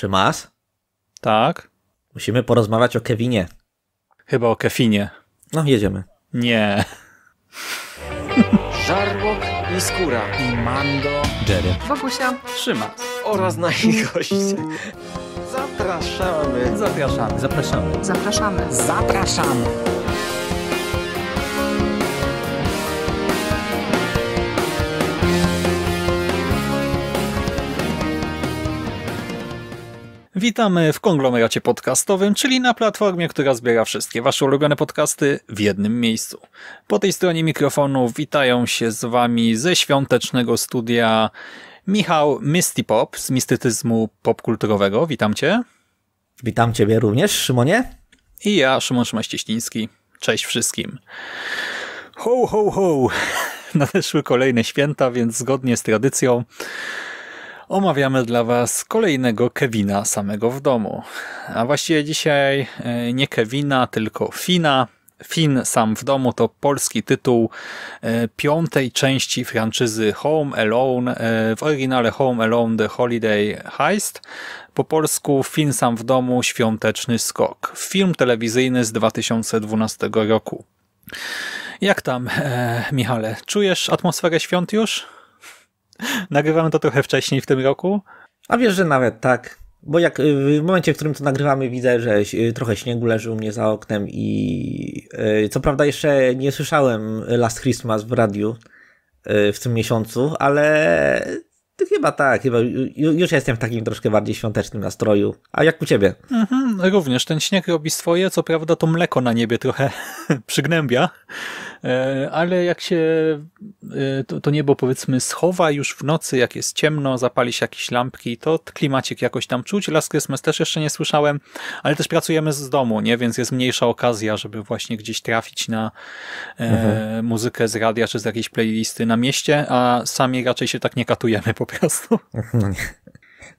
Szymas? Tak? Musimy porozmawiać o Kevinie. Chyba o Kefinie. No, jedziemy. Nie. Żarłok i Skóra i Mando, Jerry. Wokusia, Szymas. oraz nasi goście. Zapraszamy. Zapraszamy. Zapraszamy. zapraszamy. Zapraszamy. Witamy w konglomeracie podcastowym, czyli na platformie, która zbiera wszystkie wasze ulubione podcasty w jednym miejscu. Po tej stronie mikrofonu witają się z wami ze świątecznego studia Michał Misty Pop z mistycyzmu popkulturowego. Witam cię. Witam Ciebie również, Szymonie. I ja, Szymon Szymaścieściński. Cześć wszystkim. Ho, ho, ho! Nadeszły kolejne święta, więc zgodnie z tradycją omawiamy dla Was kolejnego Kevina samego w domu. A właściwie dzisiaj e, nie Kevina, tylko Fina. Fin sam w domu to polski tytuł e, piątej części franczyzy Home Alone, e, w oryginale Home Alone The Holiday Heist, po polsku Fin sam w domu świąteczny skok. Film telewizyjny z 2012 roku. Jak tam, e, Michale? Czujesz atmosferę świąt już? Nagrywamy to trochę wcześniej w tym roku. A wiesz, że nawet tak. Bo jak y, w momencie, w którym to nagrywamy, widzę, że y, trochę śniegu leży u mnie za oknem i y, co prawda jeszcze nie słyszałem Last Christmas w radiu w tym miesiącu, ale chyba tak, chyba już jestem w takim troszkę bardziej świątecznym nastroju. A jak u ciebie? Mhm, również ten śnieg robi swoje, co prawda to mleko na niebie trochę przygnębia, E, ale jak się e, to, to niebo powiedzmy schowa już w nocy, jak jest ciemno, zapali się jakieś lampki, to klimacik jakoś tam czuć. Last Christmas też jeszcze nie słyszałem, ale też pracujemy z domu, nie? więc jest mniejsza okazja, żeby właśnie gdzieś trafić na e, mhm. muzykę z radia czy z jakiejś playlisty na mieście, a sami raczej się tak nie katujemy po prostu. No.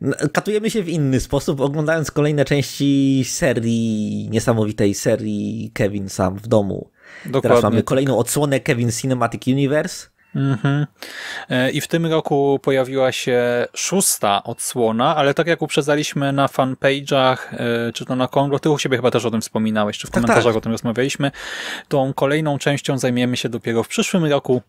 No, katujemy się w inny sposób, oglądając kolejne części serii, niesamowitej serii Kevin sam w domu. Dokładnie. Teraz mamy kolejną odsłonę Kevin Cinematic Universe. Mhm. E, I w tym roku pojawiła się szósta odsłona, ale tak jak uprzedzaliśmy na fanpage'ach, e, czy to na Kongo, ty u siebie chyba też o tym wspominałeś, czy w tak, komentarzach tak. o tym rozmawialiśmy, tą kolejną częścią zajmiemy się dopiero w przyszłym roku.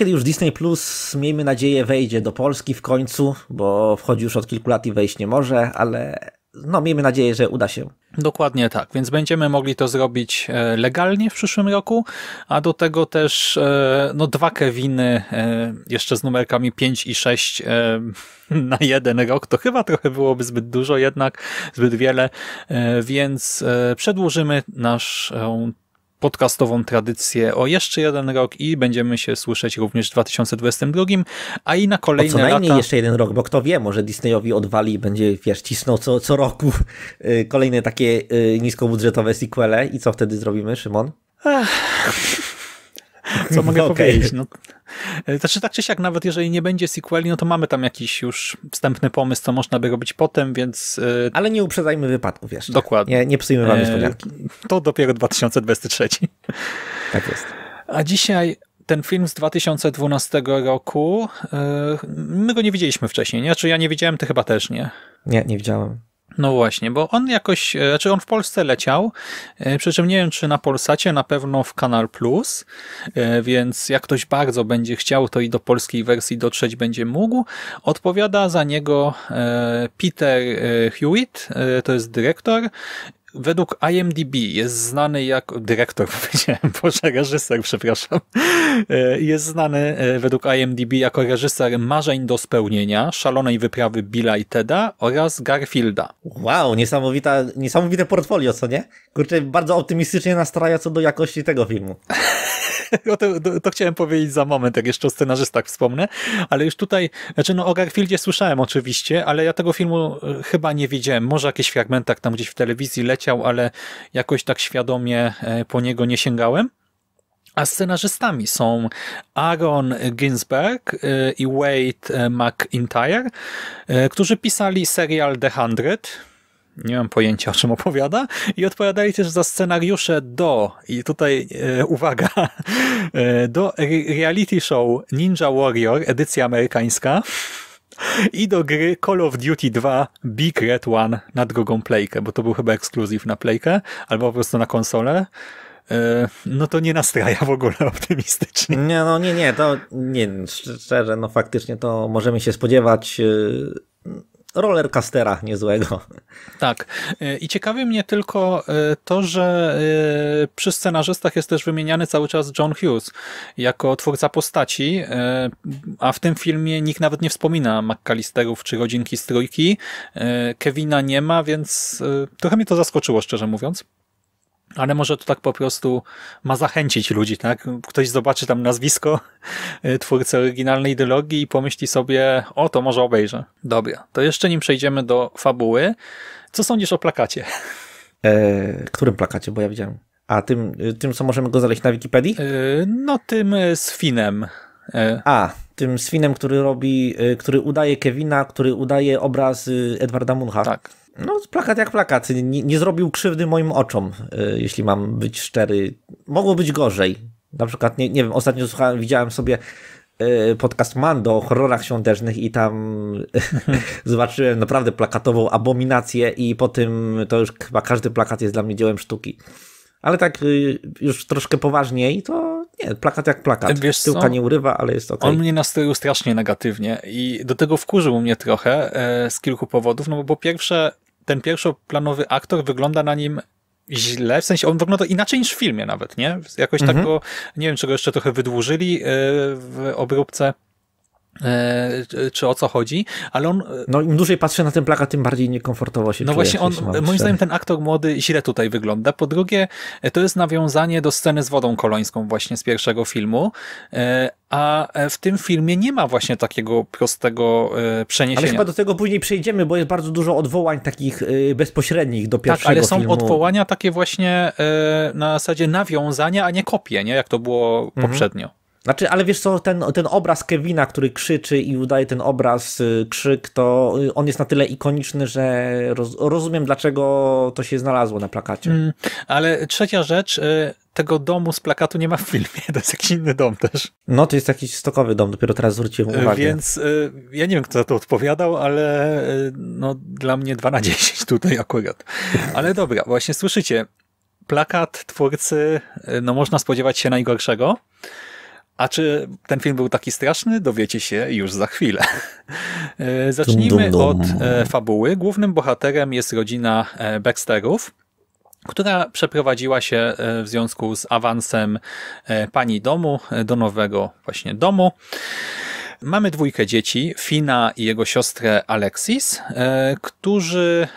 Kiedy już Disney Plus, miejmy nadzieję, wejdzie do Polski w końcu, bo wchodzi już od kilku lat i wejść nie może, ale no miejmy nadzieję, że uda się. Dokładnie tak, więc będziemy mogli to zrobić e, legalnie w przyszłym roku, a do tego też e, no, dwa Keviny e, jeszcze z numerkami 5 i 6 na jeden rok, to chyba trochę byłoby zbyt dużo jednak, zbyt wiele, więc przedłużymy naszą podcastową tradycję o jeszcze jeden rok i będziemy się słyszeć również w 2022, a i na kolejne o co najmniej lata... jeszcze jeden rok, bo kto wie, może Disneyowi odwali i będzie, wiesz, cisnął co, co roku y, kolejne takie y, niskobudżetowe sequele i co wtedy zrobimy, Szymon? Ech. Co mogę okay. powiedzieć? No, e, znaczy tak czy siak, nawet jeżeli nie będzie sequeli, no to mamy tam jakiś już wstępny pomysł, co można by robić potem, więc... E, Ale nie uprzedzajmy wypadków jeszcze. Dokładnie. Nie, nie psujmy wam e, niespodzianki. To dopiero 2023. Tak jest. A dzisiaj ten film z 2012 roku, my go nie widzieliśmy wcześniej, nie? Znaczy ja nie widziałem, ty chyba też nie. Nie, nie widziałem. No właśnie, bo on jakoś, e, znaczy on w Polsce leciał, e, przy czym nie wiem czy na Polsacie, na pewno w Kanal Plus, e, więc jak ktoś bardzo będzie chciał, to i do polskiej wersji dotrzeć będzie mógł. Odpowiada za niego Peter Hewitt, to jest dyrektor według IMDb jest znany jako dyrektor, powiedziałem, Boże, reżyser, przepraszam. E, jest znany e, według IMDb jako reżyser Marzeń do spełnienia, Szalonej wyprawy Billa i Teda oraz Garfielda. Wow, niesamowita, niesamowite portfolio, co nie? Kurczę, bardzo optymistycznie nastraja co do jakości tego filmu. to, to, to, chciałem powiedzieć za moment, jak jeszcze o scenarzystach wspomnę, ale już tutaj, znaczy no o Garfieldzie słyszałem oczywiście, ale ja tego filmu e, chyba nie widziałem. Może jakiś fragmentach tam gdzieś w telewizji leciał, ale jakoś tak świadomie e, po niego nie sięgałem. A scenarzystami są Aaron Ginsberg e, i Wade McIntyre, którzy pisali serial The Hundred, nie mam pojęcia o czym opowiada. I odpowiadali też za scenariusze do, i tutaj e, uwaga, e, do reality show Ninja Warrior, edycja amerykańska, I do gry Call of Duty 2 Big Red One na drugą playkę, bo to był chyba ekskluzyw na playkę, albo po prostu na konsolę. E, no to nie nastraja w ogóle optymistycznie. Nie, no nie, nie, to nie, szczerze, no faktycznie to możemy się spodziewać e, rollercastera niezłego. Tak. E, I ciekawi mnie tylko to, że przy scenarzystach jest też wymieniany cały czas John Hughes jako twórca postaci, a w tym filmie nikt nawet nie wspomina McAllisterów czy rodzinki z trójki. Kevina nie ma, więc trochę mnie to zaskoczyło, szczerze mówiąc. Ale może to tak po prostu ma zachęcić ludzi, tak? Ktoś zobaczy tam nazwisko y, twórcy oryginalnej ideologii i pomyśli sobie, o to może obejrzę. Dobra, to jeszcze nim przejdziemy do fabuły, co sądzisz o plakacie? E, którym plakacie? Bo ja widziałem. A tym, y, tym, co możemy go znaleźć na Wikipedii? E, no, tym z Finem. E. A, tym z Finem, który robi, który udaje Kevina, który udaje obraz Edwarda Muncha. Tak. No, plakat jak plakat. Nie, nie zrobił krzywdy moim oczom, y, jeśli mam być szczery. Mogło być gorzej. Na przykład, nie, nie wiem, ostatnio słuchałem, widziałem sobie y, podcast Mando o horrorach świątecznych i tam zobaczyłem naprawdę plakatową abominację i po tym to już chyba każdy plakat jest dla mnie dziełem sztuki. Ale tak y, już troszkę poważniej, to nie, plakat jak plakat. Wiesz Tyłka co? nie urywa, ale jest ok. On mnie nastroił strasznie negatywnie i do tego wkurzył mnie trochę e, z kilku powodów, no bo po pierwsze ten pierwszoplanowy aktor wygląda na nim źle, w sensie on wygląda inaczej niż w filmie nawet, nie? Jakoś mhm. tak go, nie wiem, czego jeszcze trochę wydłużyli e, w obróbce czy o co chodzi, ale on... E, no im dłużej patrzę na ten plakat, tym bardziej niekomfortowo się No czuję, właśnie on, moim zdaniem ten aktor młody źle tutaj wygląda. Po drugie, e, to jest nawiązanie do sceny z wodą kolońską właśnie z pierwszego filmu, a w tym filmie nie ma właśnie takiego prostego przeniesienia. Ale chyba do tego później przejdziemy, bo jest bardzo dużo odwołań takich bezpośrednich do pierwszego filmu. Tak, ale są filmu. odwołania takie właśnie na zasadzie nawiązania, a nie kopie, nie? jak to było mhm. poprzednio. Znaczy, ale wiesz co, ten, ten obraz Kevina, który krzyczy i udaje ten obraz, y, krzyk, to y, on jest na tyle ikoniczny, że roz, rozumiem, dlaczego to się znalazło na plakacie. Mm, ale trzecia rzecz, y, tego domu z plakatu nie ma w filmie, to jest jakiś inny dom też. No, to jest jakiś stokowy dom, dopiero teraz zwróciłem uwagę. Więc ja nie wiem, kto za to odpowiadał, ale no, dla mnie 2 na 10 tutaj akurat. Ale dobra, właśnie słyszycie, plakat twórcy, no można spodziewać się najgorszego, a czy ten film był taki straszny? Dowiecie się już za chwilę. E, zacznijmy od e, fabuły. Głównym bohaterem jest rodzina e, Baxterów, która przeprowadziła się w związku z awansem pani domu do nowego właśnie domu. Mamy dwójkę dzieci, Fina i jego siostrę Alexis, którzy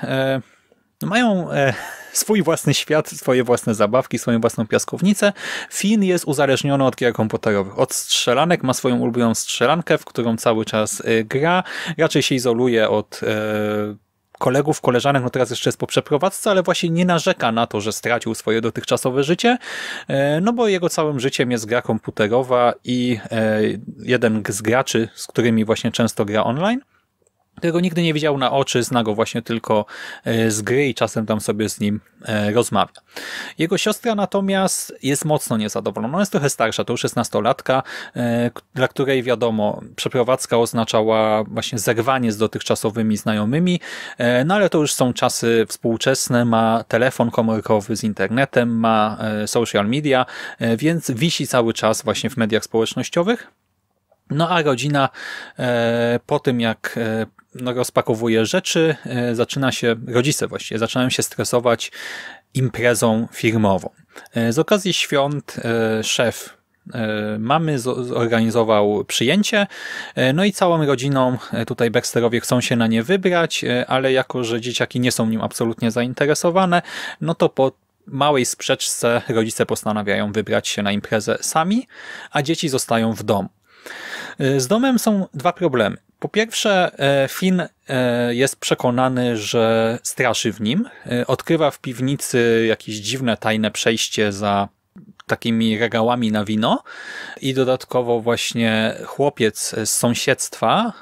mają swój własny świat, swoje własne zabawki, swoją własną piaskownicę. Finn jest uzależniony od gier komputerowych. Od strzelanek ma swoją ulubioną strzelankę, w którą cały czas y, gra. Raczej się izoluje od e, kolegów, koleżanek, no teraz jeszcze jest po przeprowadzce, ale właśnie nie narzeka na to, że stracił swoje dotychczasowe życie, e, no bo jego całym życiem jest gra komputerowa i e, jeden z graczy, z którymi właśnie często gra online, którego nigdy nie widział na oczy, zna go właśnie tylko e, z gry i czasem tam sobie z nim e, rozmawia. Jego siostra natomiast jest mocno niezadowolona. Ona jest trochę starsza, to już jest nastolatka, e, dla której wiadomo, przeprowadzka oznaczała właśnie zerwanie z dotychczasowymi znajomymi, no ale to już są czasy współczesne, ma telefon komórkowy z internetem, ma social media, więc wisi cały czas właśnie w mediach społecznościowych. No a rodzina po tym jak no, rozpakowuje rzeczy, e, zaczyna się, rodzice właściwie, zaczynają się stresować imprezą firmową. E, z okazji świąt e, szef mamy zorganizował przyjęcie, no i całą rodziną tutaj Baxterowie chcą się na nie wybrać, ale jako, że dzieciaki nie są nim absolutnie zainteresowane, no to po małej sprzeczce rodzice postanawiają wybrać się na imprezę sami, a dzieci zostają w domu. Z domem są dwa problemy. Po pierwsze, e, Finn e, jest przekonany, że straszy w nim. E, odkrywa w piwnicy jakieś dziwne, tajne przejście za takimi regałami na wino i dodatkowo właśnie chłopiec z sąsiedztwa,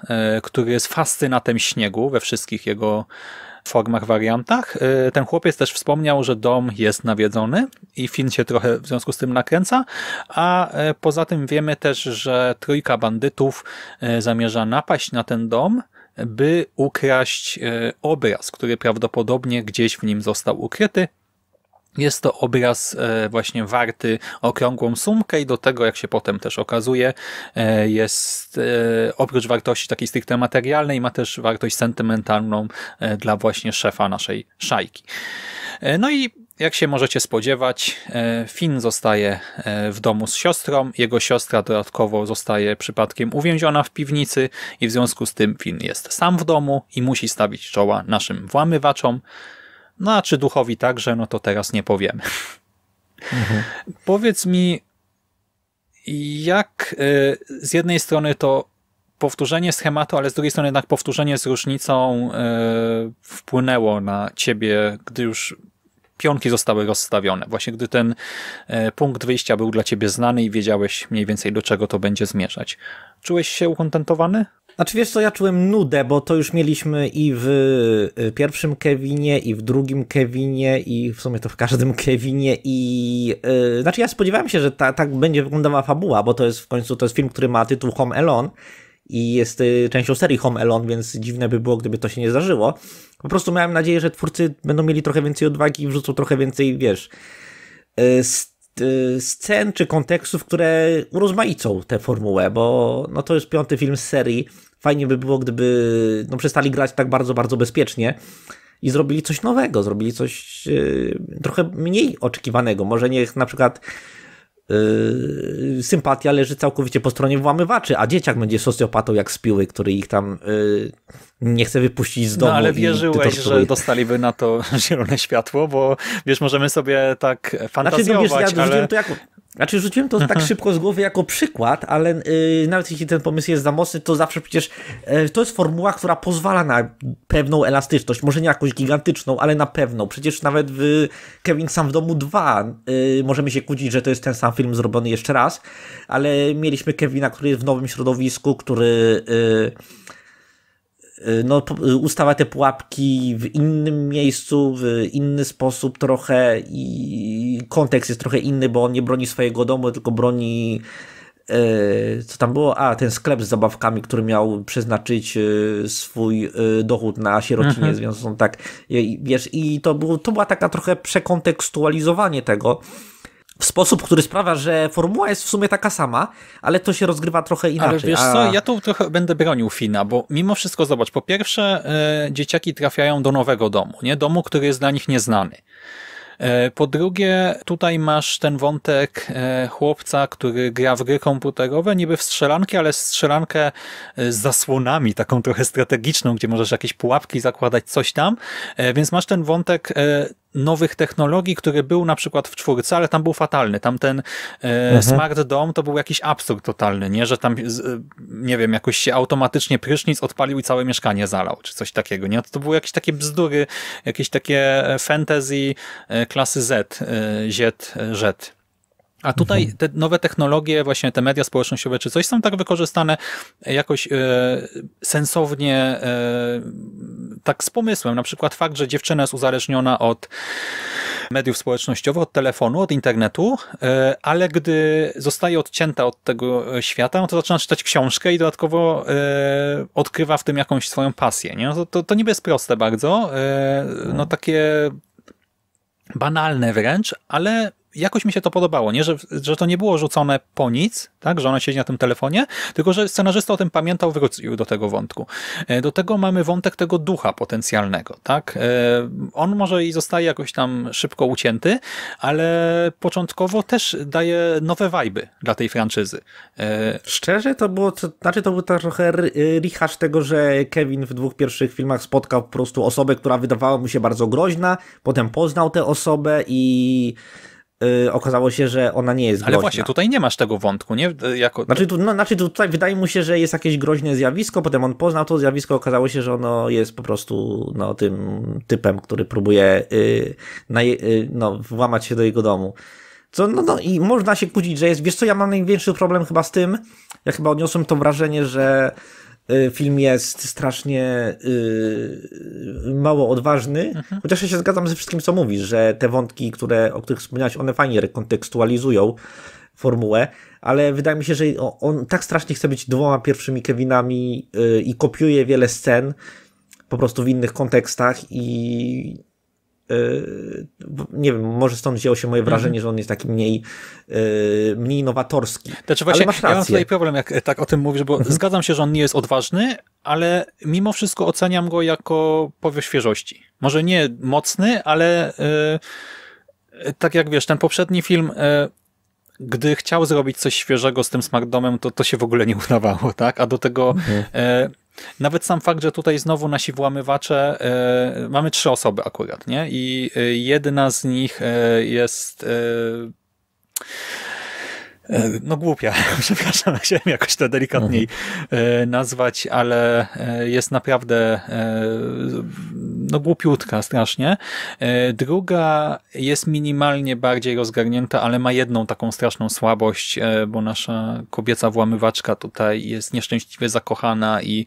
który jest fascynatem śniegu we wszystkich jego formach, wariantach. Y, ten chłopiec też wspomniał, że dom jest nawiedzony i film się trochę w związku z tym nakręca, a y, poza tym wiemy też, że trójka bandytów y, zamierza napaść na ten dom, by ukraść obraz, który prawdopodobnie gdzieś w nim został ukryty jest to obraz e, właśnie warty okrągłą sumkę i do tego, jak się potem też okazuje, e, jest e, oprócz wartości takiej stricte materialnej, ma też wartość sentymentalną dla właśnie szefa naszej szajki. No i jak się możecie spodziewać, Finn zostaje w domu z siostrą, jego siostra dodatkowo zostaje przypadkiem uwięziona w piwnicy i w związku z tym Finn jest sam w domu i musi stawić czoła naszym włamywaczom, no a czy duchowi także, no to teraz nie powiemy. Mhm. Powiedz mi, jak y, z jednej strony to powtórzenie schematu, ale z drugiej strony jednak powtórzenie z różnicą y, wpłynęło na ciebie, gdy już pionki zostały rozstawione. Właśnie gdy ten y, punkt wyjścia był dla ciebie znany i wiedziałeś mniej więcej do czego to będzie zmierzać. Czułeś się ukontentowany? Znaczy wiesz co, ja czułem nudę, bo to już mieliśmy i w y, pierwszym Kevinie, i w drugim Kevinie, i w sumie to w każdym Kevinie i... Yy, znaczy ja spodziewałem się, że ta, tak będzie wyglądała fabuła, bo to jest w końcu to jest film, który ma tytuł Home Alone i jest yy, częścią serii Home Alone, więc dziwne by było, gdyby to się nie zdarzyło. Po prostu miałem nadzieję, że twórcy będą mieli trochę więcej odwagi i wrzucą trochę więcej, wiesz... Yy, Y, scen czy kontekstów, które urozmaicą tę formułę, bo no to jest piąty film z serii. Fajnie by było, gdyby no, przestali grać tak bardzo, bardzo bezpiecznie i zrobili coś nowego, zrobili coś yy, trochę mniej oczekiwanego. Może niech na przykład yy, sympatia leży całkowicie po stronie włamywaczy, a dzieciak będzie socjopatą jak Spiły, który ich tam yy, nie chce wypuścić z domu. No ale wierzyłeś, że dostaliby na to zielone światło, bo wiesz, możemy sobie tak fantazjować, znaczy, no wiesz, ja ale... To znaczy rzuciłem to tak szybko z głowy jako przykład, ale yy, nawet jeśli ten pomysł jest za mocny, to zawsze przecież yy, to jest formuła, która pozwala na pewną elastyczność, może nie jakąś gigantyczną, ale na pewną. Przecież nawet w Kevin Sam w domu 2 yy, możemy się kłócić, że to jest ten sam film zrobiony jeszcze raz, ale mieliśmy Kevina, który jest w nowym środowisku, który yy, no, y, ustawia te pułapki w innym miejscu, w inny sposób trochę i kontekst jest trochę inny, bo on nie broni swojego domu, tylko broni y, co tam było? A, ten sklep z zabawkami, który miał przeznaczyć swój dochód na sierocinie, mhm. więc on tak, wiesz, i to, było, to była taka trochę przekontekstualizowanie tego, w sposób, który sprawia, że formuła jest w sumie taka sama, ale to się rozgrywa trochę inaczej. Ale wiesz a... co, ja tu trochę będę bronił Fina, bo mimo wszystko zobacz, po pierwsze e, dzieciaki trafiają do nowego domu, nie? Domu, który jest dla nich nieznany. E, po drugie, tutaj masz ten wątek e, chłopca, który gra w gry komputerowe, niby w strzelankę, ale strzelankę e, z zasłonami, taką trochę strategiczną, gdzie możesz jakieś pułapki zakładać, coś tam. Więc masz ten wątek nowych technologii, który był na przykład w czwórce, ale tam był fatalny. Tam ten e, mhm. smart dom to był jakiś absurd totalny, nie? Że tam, nie wiem, jakoś się automatycznie prysznic odpalił i całe mieszkanie zalał, czy coś takiego, nie? To były jakieś takie bzdury, jakieś takie fantasy e, klasy Z, e, Z, Z. A tutaj mhm. te nowe technologie, właśnie te media społecznościowe czy coś są tak wykorzystane jakoś e, sensownie, e, tak z pomysłem. Na przykład fakt, że dziewczyna jest uzależniona od mediów społecznościowych, od telefonu, od internetu, e, ale gdy zostaje odcięta od tego świata, no to zaczyna czytać książkę i dodatkowo e, odkrywa w tym jakąś swoją pasję. Nie? No to, to, to niby jest proste bardzo, e, no takie banalne wręcz, ale jakoś mi się to podobało, nie? Że, że to nie było rzucone po nic, tak? że ona siedzi na tym telefonie, tylko że scenarzysta o tym pamiętał, wrócił do tego wątku. E, do tego mamy wątek tego ducha potencjalnego. tak? E, on może i zostaje jakoś tam szybko ucięty, ale początkowo też daje nowe wajby dla tej franczyzy. E, Szczerze to było, to, znaczy to był trochę rehash tego, że Kevin w dwóch pierwszych filmach spotkał po prostu osobę, która wydawała mu się bardzo groźna, potem poznał tę osobę i okazało się, że ona nie jest groźna. Ale właśnie, tutaj nie masz tego wątku, nie? Jako... Znaczy, tu, no, znaczy tutaj wydaje mu się, że jest jakieś groźne zjawisko, potem on poznał to zjawisko, okazało się, że ono jest po prostu no, tym typem, który próbuje yy, na, yy, no, włamać się do jego domu. Co, no, no i można się kłócić, że jest, wiesz co, ja mam największy problem chyba z tym, ja chyba odniosłem to wrażenie, że y, film jest strasznie y, mało odważny, Mhm. chociaż ja się zgadzam ze wszystkim, co mówisz, że te wątki, które, o których wspomniałeś, one fajnie rekontekstualizują formułę, ale wydaje mi się, że on tak strasznie chce być dwoma pierwszymi Kevinami y, i kopiuje wiele scen po prostu w innych kontekstach i y, nie wiem, może stąd wzięło się moje wrażenie, że on jest taki mniej, y, mniej nowatorski. Znaczy właśnie, ale masz ja mam rację. tutaj problem, jak tak o tym mówisz, bo zgadzam się, że on nie jest odważny, ale mimo wszystko oceniam go jako powiew świeżości. Może nie mocny, ale e, tak jak wiesz, ten poprzedni film, e, gdy chciał zrobić coś świeżego z tym Smartdomem, to to się w ogóle nie udawało, tak? A do tego e, nawet sam fakt, że tutaj znowu nasi włamywacze, e, mamy trzy osoby akurat, nie? I e, jedna z nich e, jest e, No głupia, przepraszam, chciałem jakoś to delikatniej e, nazwać, ale e, jest naprawdę e, no głupiutka strasznie. E, Druga jest minimalnie bardziej rozgarnięta, ale ma jedną taką straszną słabość, e, bo nasza kobieca włamywaczka tutaj jest nieszczęśliwie zakochana i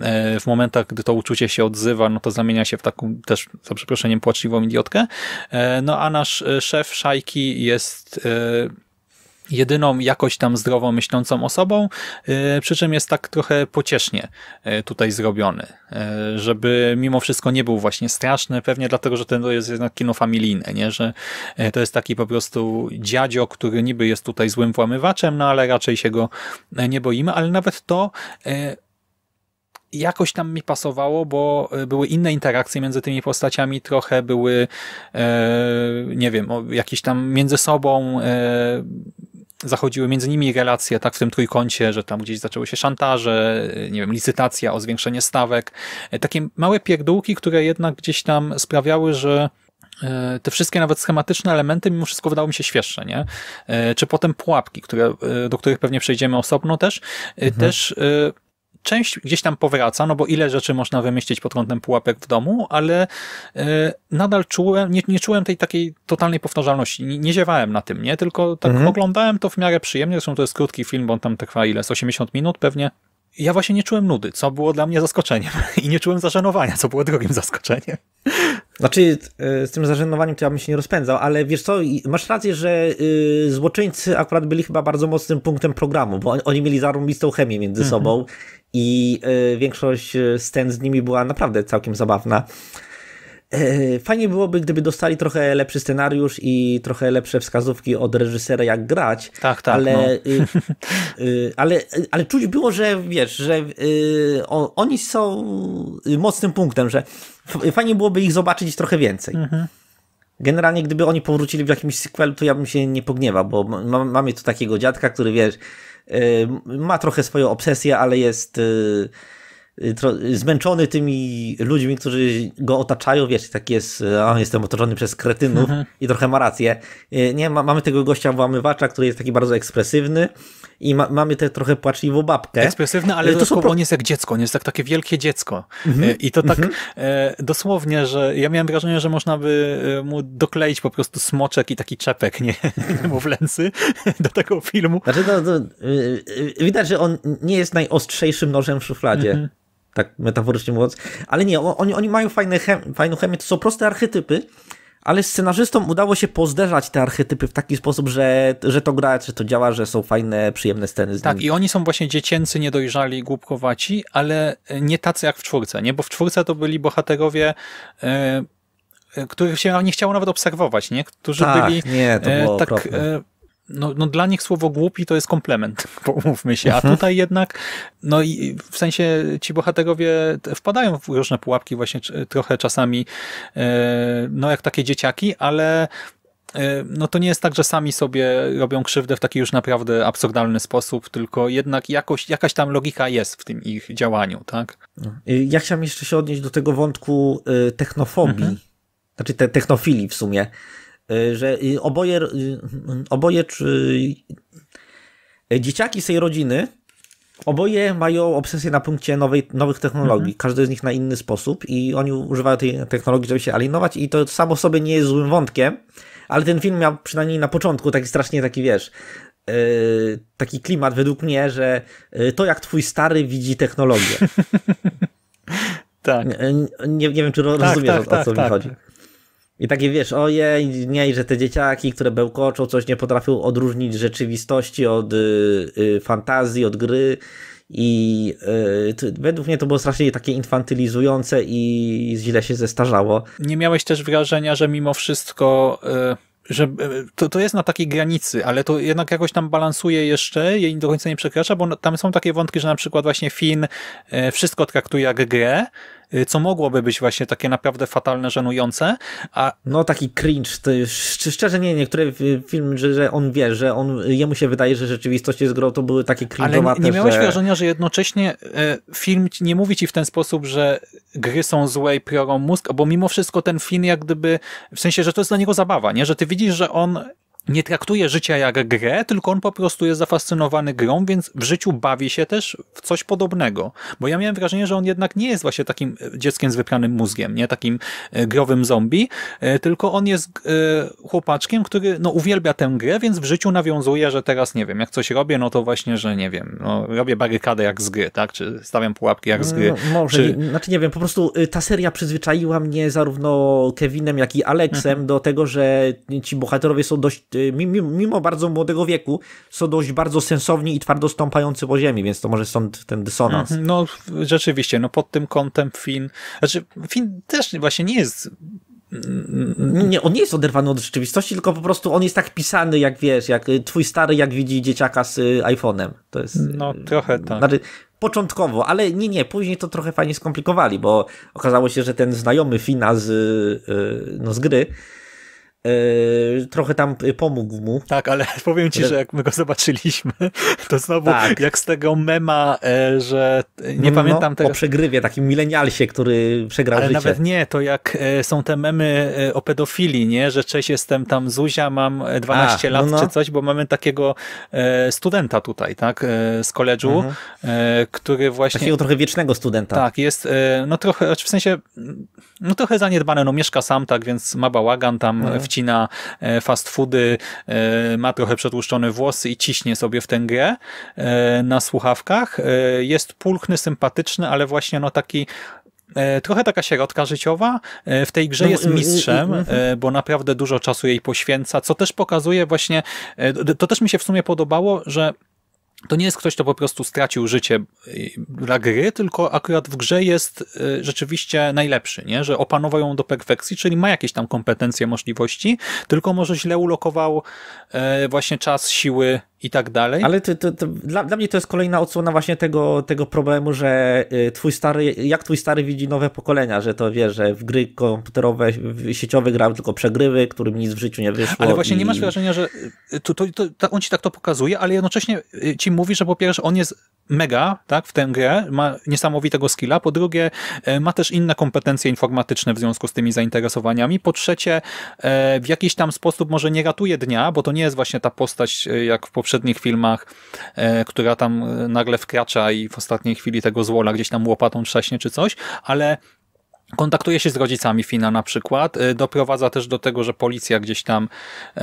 e, w momentach, gdy to uczucie się odzywa, no to zamienia się w taką też, za przeproszeniem, płaczliwą idiotkę. E, No a nasz e, szef szajki jest e, jedyną jakoś tam zdrowo myślącą osobą, yy, przy czym jest tak trochę pociesznie yy, tutaj zrobiony, yy, żeby mimo wszystko nie był właśnie straszny, pewnie dlatego, że to jest jednak kino familijne, nie? że to jest taki po prostu dziadzio, który niby jest tutaj złym włamywaczem, no ale raczej się go nie boimy, ale nawet to jakoś tam mi pasowało, bo były inne interakcje między tymi postaciami, trochę były, e, nie wiem, jakieś tam między sobą e, zachodziły między nimi relacje, tak w tym trójkącie, że tam gdzieś zaczęły się szantaże, nie wiem, licytacja o zwiększenie stawek. Takie małe pierdółki, które jednak gdzieś tam sprawiały, że e, te wszystkie nawet schematyczne elementy mimo wszystko wydały mi się świeższe, nie? E, Czy potem pułapki, które, e, do których pewnie przejdziemy osobno też, e, też część gdzieś tam powraca, no bo ile rzeczy można wymyślić pod kątem pułapek w domu, ale e, nadal czułem, nie, nie czułem tej takiej totalnej powtarzalności. Nie, nie ziewałem na tym, nie? Tylko tak oglądałem to w miarę przyjemnie, zresztą to jest krótki film, bo on tam trwa ile? Z 80 minut pewnie. Ja właśnie nie czułem nudy, co było dla mnie zaskoczeniem. I nie czułem zażenowania, co było drugim zaskoczeniem. Znaczy, y, z tym zażenowaniem to ja bym się nie rozpędzał, ale wiesz co, masz rację, że y, złoczyńcy akurat byli chyba bardzo mocnym punktem programu, bo oni, mieli zarąbistą chemię między sobą i y, większość y, scen z nimi była naprawdę całkiem zabawna. E, Fajnie byłoby, gdyby dostali trochę lepszy scenariusz i trochę lepsze wskazówki od reżysera, jak grać. Tak, tak, Ale, no. y, y, ale, ale czuć było, że wiesz, że y, o, oni są mocnym punktem, że fajnie byłoby ich zobaczyć trochę więcej. Generalnie, gdyby oni powrócili w jakimś sequelu, to ja bym się nie pogniewał, bo ma, mamy tu takiego dziadka, który wiesz, ma trochę swoją obsesję, ale jest y, y, zmęczony tymi ludźmi, którzy go otaczają, wiesz, tak jest, a jestem otoczony przez kretynów i trochę ma rację. Y, Nie, ma, mamy tego gościa włamywacza, który jest taki bardzo ekspresywny i ma, mamy tę trochę płaczliwą babkę. Ekspresywny, ale Y, to są pro... on jest jak dziecko, on jest jak takie wielkie dziecko. E, I to tak e, dosłownie, że ja miałem wrażenie, że można by e, mu dokleić po prostu smoczek i taki czepek, nie? Niemowlęcy do tego filmu. Znaczy, no, no, widać, że on nie jest najostrzejszym nożem w szufladzie. Tak metaforycznie mówiąc. Ale nie, oni, oni mają fajne chem, fajną chemię. To są proste archetypy, ale scenarzystom udało się pozderzać te archetypy w taki sposób, że, że to gra, że to działa, że są fajne, przyjemne sceny z Tak, nimi. i oni są właśnie dziecięcy, niedojrzali, głupkowaci, ale nie tacy jak w czwórce, nie? Bo w czwórce to byli bohaterowie, e, e, których się nie chciało nawet obserwować, nie? Którzy Tak, byli nie, to było tak, okropne. E, no, no dla nich słowo głupi to jest komplement, umówmy się, a Mhm. tutaj jednak, no i w sensie ci bohaterowie wpadają w różne pułapki właśnie trochę czasami, e, no jak takie dzieciaki, ale e, no to nie jest tak, że sami sobie robią krzywdę w taki już naprawdę absurdalny sposób, tylko jednak jakoś, jakaś tam logika jest w tym ich działaniu, tak? Y, Ja chciałem jeszcze się odnieść do tego wątku y, technofobii, znaczy te technofilii w sumie, że y, oboje, y, oboje czy, y, dzieciaki z tej rodziny, oboje mają obsesję na punkcie nowej, nowych technologii, każdy z nich na inny sposób i oni używają tej technologii, żeby się alienować i to samo sobie nie jest złym wątkiem, ale ten film miał przynajmniej na początku taki strasznie taki, wiesz, taki klimat według mnie, że to jak twój stary widzi technologię. tak. Nie, nie wiem, czy tak, rozumiesz, tak, o, o co tak, mi chodzi. I takie wiesz, ojej, nie, że te dzieciaki, które bełkoczą, coś nie potrafią odróżnić rzeczywistości od y, y, fantazji, od gry. I y, według mnie to było strasznie takie infantylizujące i źle się zestarzało. Nie miałeś też wrażenia, że mimo wszystko. Y że e, to, to jest na takiej granicy, ale to jednak jakoś tam balansuje jeszcze, jej do końca nie przekracza, bo tam są takie wątki, że na przykład właśnie Finn e, wszystko traktuje jak grę, co mogłoby być właśnie takie naprawdę fatalne, żenujące. A... No taki cringe, to już, szczerze nie, niektóre filmy, że, że on wie, że on, jemu się wydaje, że rzeczywistość jest grą, to były takie cringe'owate, Ale nie, nie miałeś że... wrażenia, że jednocześnie film nie mówi ci w ten sposób, że gry są złe i piorą mózg, bo mimo wszystko ten Finn jak gdyby, w sensie, że to jest dla niego zabawa, nie? że ty widzisz, że on nie traktuje życia jak grę, tylko on po prostu jest zafascynowany grą, więc w życiu bawi się też w coś podobnego. Bo ja miałem wrażenie, że on jednak nie jest właśnie takim e, dzieckiem z wypranym mózgiem, nie takim e, growym zombie, e, tylko on jest chłopaczkiem, który no, uwielbia tę grę, więc w życiu nawiązuje, że teraz nie wiem, jak coś robię, no to właśnie, że nie wiem, no, robię barykadę jak z gry, tak? Czy stawiam pułapki jak z gry. No, może, czy... nie, znaczy nie wiem, po prostu y, ta seria przyzwyczaiła mnie zarówno Kevinem, jak i Alexem mhm. do tego, że ci bohaterowie są dość mimo bardzo młodego wieku, są dość bardzo sensowni i twardo stąpający po ziemi, więc to może stąd ten dysonans. Mhm, no rzeczywiście, no pod tym kątem film, znaczy film też właśnie nie jest nie, on nie jest oderwany od rzeczywistości, tylko po prostu on jest tak pisany, jak wiesz, jak twój stary, jak widzi dzieciaka z y, iPhone'em. To jest. No, trochę tak. Znaczy, początkowo, ale nie, nie, później to trochę fajnie skomplikowali, bo okazało się, że ten znajomy Fina z, y, no, z gry trochę tam pomógł mu. Tak, ale powiem ci, że jak my go zobaczyliśmy, to znowu tak. jak z tego mema, e, że nie no, pamiętam tego. O przegrywie, takim milenialsie, który przegrał ale życie. nawet nie, to jak e, są te memy e, o pedofilii, nie, że cześć, jestem tam Zuzia, mam 12 A, lat no, no. czy coś, bo mamy takiego studenta tutaj, tak, z koledżu, mhm. który właśnie... Takiego trochę wiecznego studenta. Tak, jest, no trochę, znaczy w sensie, no trochę zaniedbane, no mieszka sam, tak, więc ma bałagan tam mhm. w wcina e, fast foody, e, ma trochę przetłuszczone włosy i ciśnie sobie w tę grę e, na słuchawkach. Jest pulchny, sympatyczny, ale właśnie no taki trochę taka środka życiowa. W tej grze no, jest mistrzem, bo naprawdę dużo czasu jej poświęca, co też pokazuje właśnie, to też mi się w sumie podobało, że to nie jest ktoś, kto po prostu stracił życie y, dla gry, tylko akurat w grze jest y, rzeczywiście najlepszy, nie? że opanował ją do perfekcji, czyli ma jakieś tam kompetencje, możliwości, tylko może źle ulokował e, właśnie czas, siły i tak dalej. Ale to, to, to dla, dla, mnie to jest kolejna odsłona właśnie tego, tego problemu, że y, twój stary, jak twój stary widzi nowe pokolenia, że to wie, że w gry komputerowe, sieciowe grał tylko przegrywy, którym nic w życiu nie wyszło. Ale właśnie i... nie masz wrażenia, że to, to, to, on ci tak to pokazuje, ale jednocześnie ci mówi, że po pierwsze on jest mega tak, w tę grę, ma niesamowitego skilla, po drugie ma też inne kompetencje informatyczne w związku z tymi zainteresowaniami, po trzecie w jakiś tam sposób może nie ratuje dnia, bo to nie jest właśnie ta postać jak w poprzednich filmach, która tam nagle wkracza i w ostatniej chwili tego złola gdzieś tam łopatą trzaśnie czy coś, ale Kontaktuje się z rodzicami Fina na przykład. Y, doprowadza też do tego, że policja gdzieś tam e,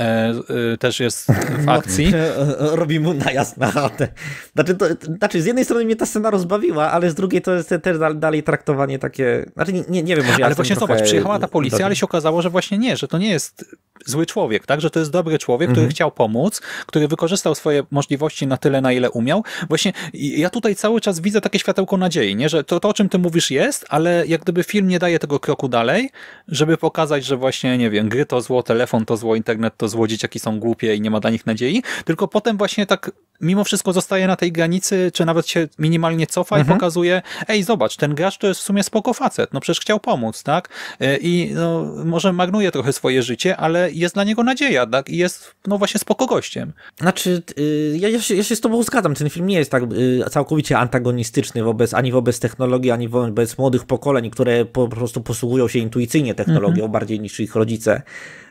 e, też jest w akcji. No, robi mu najazd na chatę. Znaczy, to, znaczy, z jednej strony mnie ta scena rozbawiła, ale z drugiej to jest też dalej traktowanie takie... Znaczy, nie, nie wiem, może ja Ale właśnie zobacz, przyjechała ta policja, ale się okazało, że właśnie nie, że to nie jest zły człowiek, tak? Że to jest dobry człowiek, który mhm. chciał pomóc, który wykorzystał swoje możliwości na tyle, na ile umiał. Właśnie ja tutaj cały czas widzę takie światełko nadziei, nie? Że to, to o czym ty mówisz jest, ale jak gdyby film nie daje tego kroku dalej, żeby pokazać, że właśnie, nie wiem, gry to zło, telefon to zło, internet to zło, dzieciaki są głupie i nie ma dla nich nadziei, tylko potem właśnie tak mimo wszystko zostaje na tej granicy, czy nawet się minimalnie cofa mhm. i pokazuje, ej, zobacz, ten gracz to jest w sumie spoko facet, no przecież chciał pomóc, tak? E, I no, może magnuje trochę swoje życie, ale jest dla niego nadzieja, tak? I jest, no właśnie spoko gościem. Znaczy, y, ja, ja, się, ja się z tobą zgadzam, ten film nie jest tak y, całkowicie antagonistyczny wobec, ani wobec technologii, ani wobec młodych pokoleń, które po prostu posługują się intuicyjnie technologią mhm. bardziej niż ich rodzice.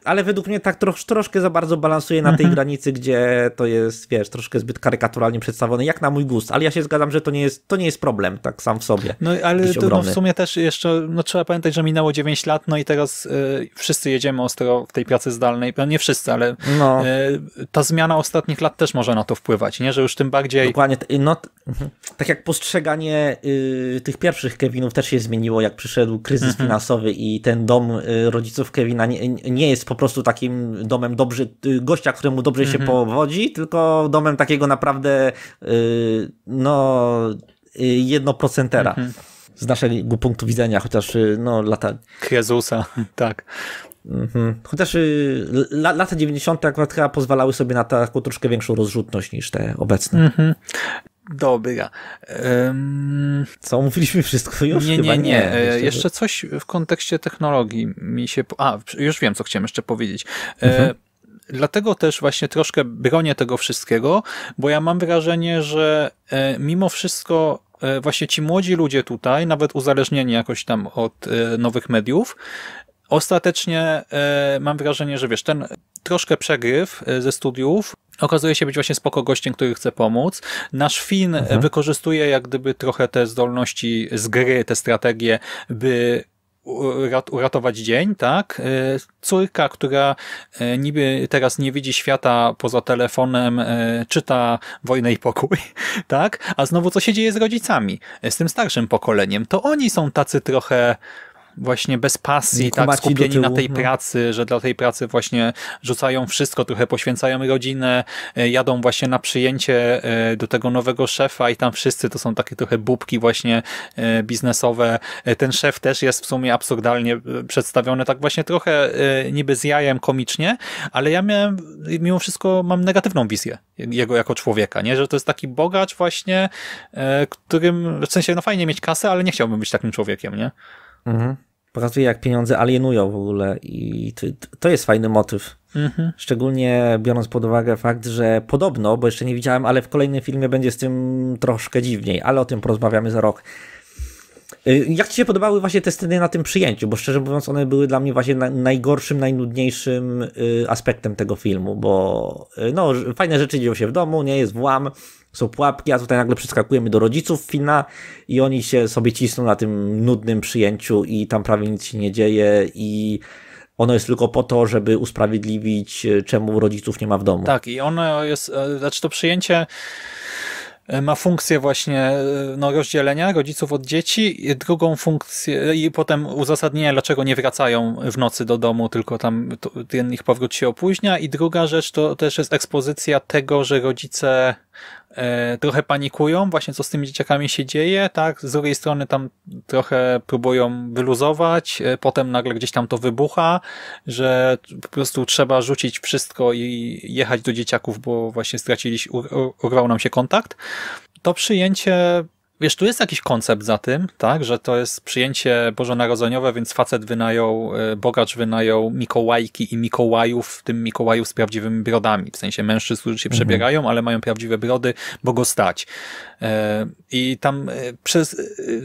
Ale według mnie tak trosz, troszkę za bardzo balansuje na tej Mhm. granicy, gdzie to jest, wiesz, troszkę zbyt karykaturalnie przedstawione, jak na mój gust, ale ja się zgadzam, że to nie jest, to nie jest problem, tak sam w sobie. No ale to, no, w sumie też jeszcze, no trzeba pamiętać, że minęło 9 lat, no i teraz y, wszyscy jedziemy ostro w tej pracy zdalnej, no nie wszyscy, ale No. y, ta zmiana ostatnich lat też może na to wpływać, nie? Że już tym bardziej Dokładnie, no, mhm. tak jak postrzeganie y, tych pierwszych Kevinów też się zmieniło, jak przyszedł kryzys Mhm. finansowy i ten dom y, rodziców Kevina nie, nie jest po prostu takim domem dobrze, y, gościa, któremu dobrze Mhm. się powodzi, tylko domem takiego naprawdę y, no y, jednoprocentera. Mhm. Z naszego punktu widzenia, chociaż no lata, Jezusa, tak. mhm. chociaż y, la, lata 90. akurat chyba pozwalały sobie na taką troszkę większą rozrzutność niż te obecne. Mhm. Dobra. Ym, Co, mówiliśmy wszystko już? nie, Chyba nie, nie. E, Jeszcze coś w kontekście technologii mi się... A, już wiem, co chciałem jeszcze powiedzieć. E, Dlatego też właśnie troszkę bronię tego wszystkiego, bo ja mam wrażenie, że e, mimo wszystko właśnie ci młodzi ludzie tutaj, nawet uzależnieni jakoś tam od nowych mediów, ostatecznie mam wrażenie, że wiesz, ten troszkę przegryw ze studiów okazuje się być właśnie spoko gościem, który chce pomóc. Nasz Finn e, wykorzystuje jak gdyby trochę te zdolności z gry, te strategie, by urat- uratować dzień, tak? E, Córka, która e, niby teraz nie widzi świata poza telefonem, e, czyta Wojnę i Pokój, tak? A znowu co się dzieje z rodzicami, z tym starszym pokoleniem? To oni są tacy trochę właśnie bez pasji, tak, skupieni na tej no. pracy, że dla tej pracy właśnie rzucają wszystko, trochę poświęcają rodzinę, e, jadą właśnie na przyjęcie e, do tego nowego szefa i tam wszyscy to są takie trochę bubki właśnie e, biznesowe. Ten szef też jest w sumie absurdalnie przedstawiony, tak właśnie trochę niby z jajem komicznie, ale ja miałem, mimo wszystko mam negatywną wizję jego jako człowieka, nie? że to jest taki bogacz właśnie, którym, w sensie no fajnie mieć kasę, ale nie chciałbym być takim człowiekiem, nie? Mhm. Pokazuje, jak pieniądze alienują w ogóle i to, jest fajny motyw. Mhm. Szczególnie biorąc pod uwagę fakt, że podobno, bo jeszcze nie widziałem, ale w kolejnym filmie będzie z tym troszkę dziwniej, ale o tym porozmawiamy za rok. Y, Jak Ci się podobały właśnie te sceny na tym przyjęciu? Bo szczerze mówiąc, one były dla mnie właśnie na- najgorszym, najnudniejszym y, aspektem tego filmu, bo y, no, fajne rzeczy dzieją się w domu, nie jest włam, są pułapki, a tutaj nagle przeskakujemy do rodziców Fina i oni się sobie cisną na tym nudnym przyjęciu i tam prawie nic się nie dzieje i ono jest tylko po to, żeby usprawiedliwić, y, czemu rodziców nie ma w domu. Tak, i ono jest, e, znaczy to przyjęcie e, ma funkcję właśnie e, no, rozdzielenia rodziców od dzieci, drugą funkcję i potem uzasadnienia, dlaczego nie wracają w nocy do domu, tylko tam ten ich powrót się opóźnia i druga rzecz to też jest ekspozycja tego, że rodzice e, trochę panikują, właśnie co z tymi dzieciakami się dzieje, tak, z drugiej strony tam trochę próbują wyluzować, e, potem nagle gdzieś tam to wybucha, że po prostu trzeba rzucić wszystko i jechać do dzieciaków, bo właśnie straciliśmy, ur- urwał nam się kontakt. To przyjęcie Wiesz, tu jest jakiś koncept za tym, tak, że to jest przyjęcie bożonarodzeniowe, więc facet wynajął, e, bogacz wynajął Mikołajki i Mikołajów, w tym Mikołajów z prawdziwymi brodami, w sensie mężczyzn, którzy się przebierają, ale mają prawdziwe brody, bo go stać. E, I tam e, przez,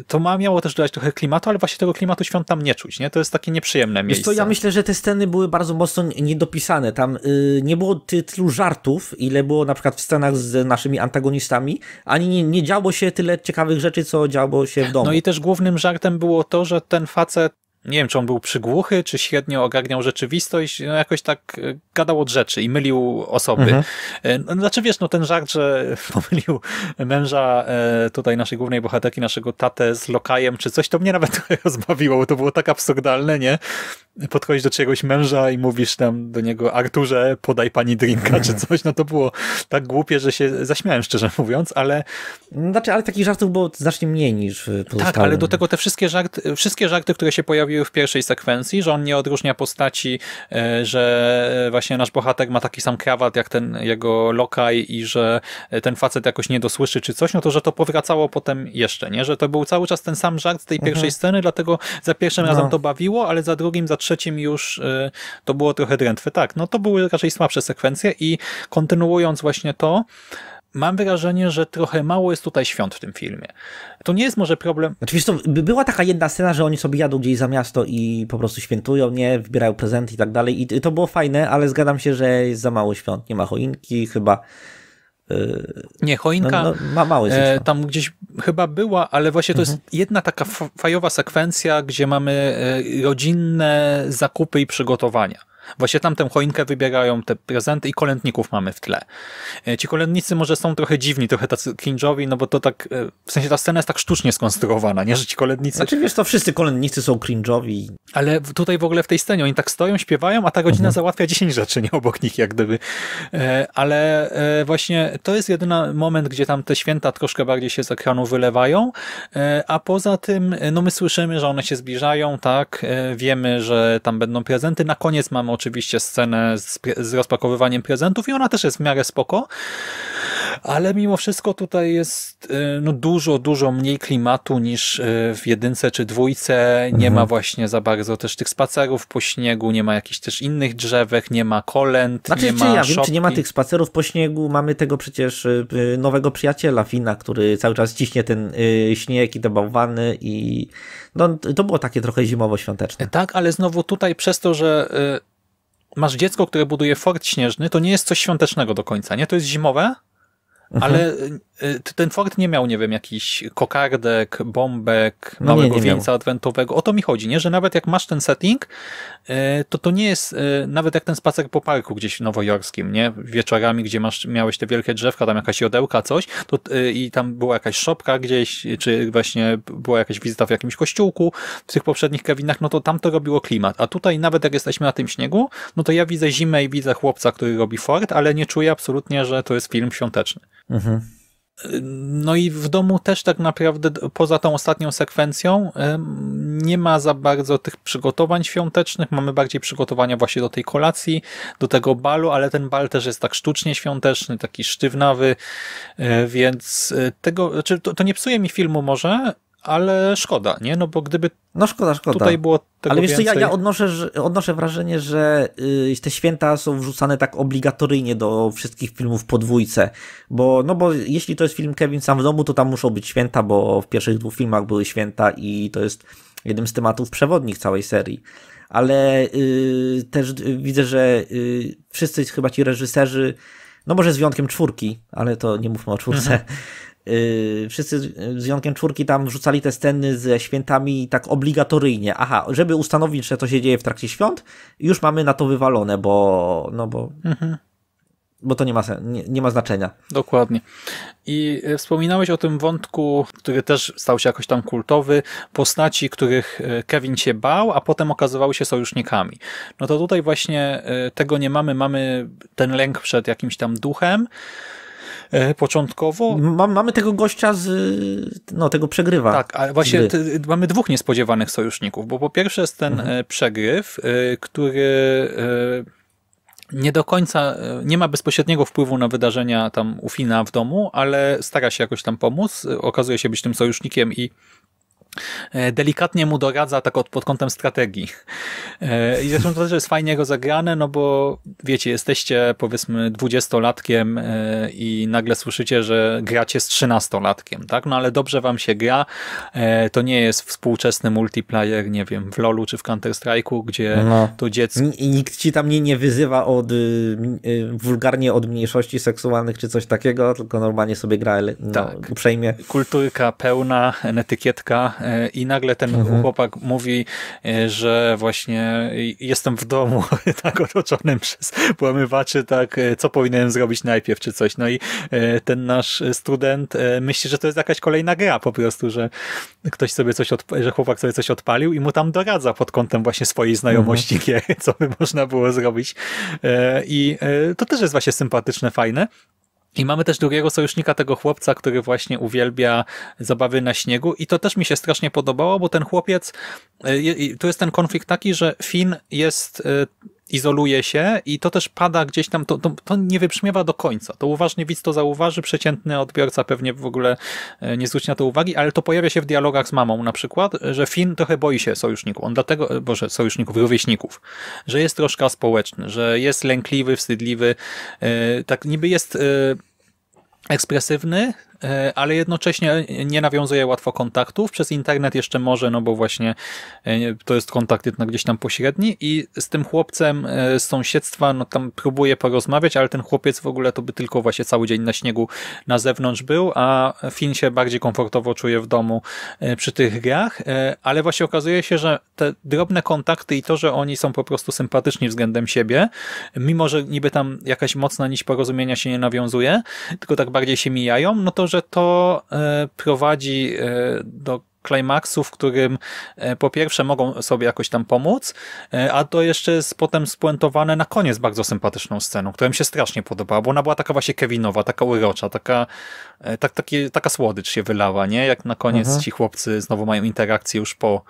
to ma, miało też dodać trochę klimatu, ale właśnie tego klimatu świąt tam nie czuć, nie? To jest takie nieprzyjemne Wiesz miejsce. co, ja myślę, że te sceny były bardzo mocno niedopisane. Tam y, nie było ty, tylu żartów, ile było na przykład w scenach z naszymi antagonistami, ani nie, nie działo się tyle ciekawych rzeczy, co działo się w domu. No i też głównym żartem było to, że ten facet, nie wiem, czy on był przygłuchy, czy średnio ogarniał rzeczywistość, no jakoś tak e, gadał od rzeczy i mylił osoby. Mhm. E, No, znaczy wiesz, no ten żart, że pomylił męża e, tutaj naszej głównej bohaterki, naszego tatę z lokajem, czy coś, to mnie nawet trochę rozbawiło, bo to było tak absurdalne, nie? Podchodzisz do czyjegoś męża i mówisz tam do niego, Arturze, podaj pani drinka, czy coś, no to było tak głupie, że się zaśmiałem, szczerze mówiąc, ale Znaczy, ale takich żartów było znacznie mniej niż w pozostałym. tak, ale do tego te wszystkie żarty, wszystkie żarty, które się pojawiły w pierwszej sekwencji, że on nie odróżnia postaci, e, że właśnie nasz bohater ma taki sam krawat jak ten jego lokaj i że ten facet jakoś nie dosłyszy czy coś, no to że to powracało potem jeszcze, nie? Że to był cały czas ten sam żart z tej pierwszej sceny, dlatego za pierwszym Mhm. No. razem to bawiło, ale za drugim, za trzecim już e, to było trochę drętwe. Tak, no to były raczej słabsze sekwencje i kontynuując właśnie to, mam wrażenie, że trochę mało jest tutaj świąt w tym filmie. To nie jest może problem... Oczywiście znaczy, była taka jedna scena, że oni sobie jadą gdzieś za miasto i po prostu świętują, nie? Wybierają prezenty i tak dalej i to było fajne, ale zgadzam się, że jest za mało świąt. Nie ma choinki chyba. Nie, choinka no, no, ma mały e, tam gdzieś chyba była, ale właśnie to mhm. jest jedna taka fajowa sekwencja, gdzie mamy e, rodzinne zakupy i przygotowania. Właśnie tam tę choinkę wybierają te prezenty i kolędników mamy w tle. E, ci kolędnicy może są trochę dziwni, trochę tacy cringe'owi, no bo to tak, e, w sensie ta scena jest tak sztucznie skonstruowana, nie, że ci kolędnicy... Znaczy wiesz, to wszyscy kolędnicy są cringe'owi. Ale tutaj w ogóle w tej scenie oni tak stoją, śpiewają, a ta godzina mhm. załatwia 10 rzeczy, nie obok nich jak gdyby. E, ale właśnie to jest jedyny moment, gdzie tam te święta troszkę bardziej się z ekranu wylewają, a poza tym, no my słyszymy, że one się zbliżają, tak, wiemy, że tam będą prezenty, na koniec mamy oczywiście scenę z, z rozpakowywaniem prezentów i ona też jest w miarę spoko, ale mimo wszystko tutaj jest y, no, dużo, dużo mniej klimatu niż y, w jedynce czy dwójce. Nie mhm. ma właśnie za bardzo też tych spacerów po śniegu, nie ma jakichś też innych drzewek, nie ma kolęd, znaczy, nie ma ja wiem, czy nie ma tych spacerów po śniegu, mamy tego przecież y, nowego przyjaciela Fina, który cały czas ciśnie ten śnieg i te bałwany i no, to było takie trochę zimowo-świąteczne. Tak, ale znowu tutaj przez to, że masz dziecko, które buduje fort śnieżny, to nie jest coś świątecznego do końca, nie? To jest zimowe. Ale Y, ten fort nie miał, nie wiem, jakichś kokardek, bombek, no małego nie, nie wieńca miał. adwentowego. O to mi chodzi, nie? Że nawet jak masz ten setting, y, to to nie jest, y, nawet jak ten spacer po parku gdzieś nowojorskim, nie? Wieczorami, gdzie masz, miałeś te wielkie drzewka, tam jakaś jodełka, coś, to, i tam była jakaś szopka gdzieś, czy właśnie była jakaś wizyta w jakimś kościółku w tych poprzednich Kevinach, no to tam to robiło klimat. A tutaj nawet jak jesteśmy na tym śniegu, no to ja widzę zimę i widzę chłopca, który robi fort, ale nie czuję absolutnie, że to jest film świąteczny. Mhm. No i w domu też tak naprawdę poza tą ostatnią sekwencją nie ma za bardzo tych przygotowań świątecznych. Mamy bardziej przygotowania właśnie do tej kolacji, do tego balu, ale ten bal też jest tak sztucznie świąteczny, taki sztywnawy, e, więc e, tego, znaczy to, to nie psuje mi filmu może, ale szkoda, nie? No bo gdyby no szkoda, szkoda. tutaj było tego Ale wiesz więcej... co, ja, ja odnoszę, że, odnoszę wrażenie, że y, te święta są wrzucane tak obligatoryjnie do wszystkich filmów podwójce, bo, no bo jeśli to jest film Kevin sam w domu, to tam muszą być święta, bo w pierwszych dwóch filmach były święta i to jest jednym z tematów przewodnich całej serii. Ale y, też widzę, że y, wszyscy chyba ci reżyserzy, no może z wyjątkiem czwórki, ale to nie mówmy o czwórce, mhm Yy, wszyscy z wyjątkiem czwórki tam wrzucali te sceny ze świętami tak obligatoryjnie. Aha, żeby ustanowić, że to się dzieje w trakcie świąt, już mamy na to wywalone, bo no bo mhm. Bo to nie ma, nie, nie ma znaczenia. Dokładnie. I e, wspominałeś o tym wątku, który też stał się jakoś tam kultowy, postaci, których e, Kevin się bał, a potem okazywały się sojusznikami. No to tutaj właśnie e, tego nie mamy. Mamy ten lęk przed jakimś tam duchem, początkowo. mamy tego gościa z, no tego przegrywa. Tak, ale właśnie mamy dwóch niespodziewanych sojuszników, bo po pierwsze jest ten mhm. Przegryw, który nie do końca, nie ma bezpośredniego wpływu na wydarzenia tam u Fina w domu, ale stara się jakoś tam pomóc, okazuje się być tym sojusznikiem i E, delikatnie mu doradza tak od, pod kątem strategii. E, I zresztą to też jest fajnie rozegrane, no bo wiecie, jesteście powiedzmy dwudziestolatkiem e, i nagle słyszycie, że gracie z trzynastolatkiem, tak? No ale dobrze wam się gra. To nie jest współczesny multiplayer, nie wiem, w LoLu czy w Counter-Strike'u, gdzie no. to dziecko... I nikt ci tam nie, nie wyzywa od y, y, wulgarnie od mniejszości seksualnych czy coś takiego, tylko normalnie sobie gra no, tak. uprzejmie. Kulturka pełna, etykietka i nagle ten mhm. chłopak mówi, e, że właśnie jestem w domu, tak otoczonym przez włamywaczy, tak, e, co powinienem zrobić najpierw, czy coś. No i e, ten nasz student myśli, że to jest jakaś kolejna gra po prostu, że ktoś sobie coś, że chłopak sobie coś odpalił i mu tam doradza pod kątem właśnie swojej znajomości mhm. gier, co by można było zrobić. I to też jest właśnie sympatyczne, fajne. I mamy też drugiego sojusznika tego chłopca, który właśnie uwielbia zabawy na śniegu. I to też mi się strasznie podobało, bo ten chłopiec, e, tu jest ten konflikt taki, że Finn jest e, izoluje się i to też pada gdzieś tam, to, to, to, nie wybrzmiewa do końca. To uważnie widz to zauważy, przeciętny odbiorca pewnie w ogóle e, nie zwróci na to uwagi, ale to pojawia się w dialogach z mamą na przykład, że Finn trochę boi się sojuszników. On dlatego, boże, sojuszników, rówieśników, że jest troszkę społeczny, że jest lękliwy, wstydliwy, tak niby jest ekspresywny, e, ale jednocześnie nie nawiązuje łatwo kontaktów. Przez internet jeszcze może, no bo właśnie e, to jest kontakt jednak gdzieś tam pośredni i z tym chłopcem e, z sąsiedztwa, no tam próbuje porozmawiać, ale ten chłopiec w ogóle to by tylko właśnie cały dzień na śniegu na zewnątrz był, a Finn się bardziej komfortowo czuje w domu przy tych grach, ale właśnie okazuje się, że te drobne kontakty i to, że oni są po prostu sympatyczni względem siebie, mimo że niby tam jakaś mocna nić porozumienia się nie nawiązuje, tylko tak bardziej się mijają, no to, że to e, prowadzi e, do klimaksu, w którym e, po pierwsze mogą sobie jakoś tam pomóc, a to jeszcze jest potem spuentowane na koniec bardzo sympatyczną sceną, która mi się strasznie podobała, bo ona była taka właśnie Kevinowa, taka urocza, taka, tak, taki, taka słodycz się wylała, nie? Jak na koniec mhm. ci chłopcy znowu mają interakcję już po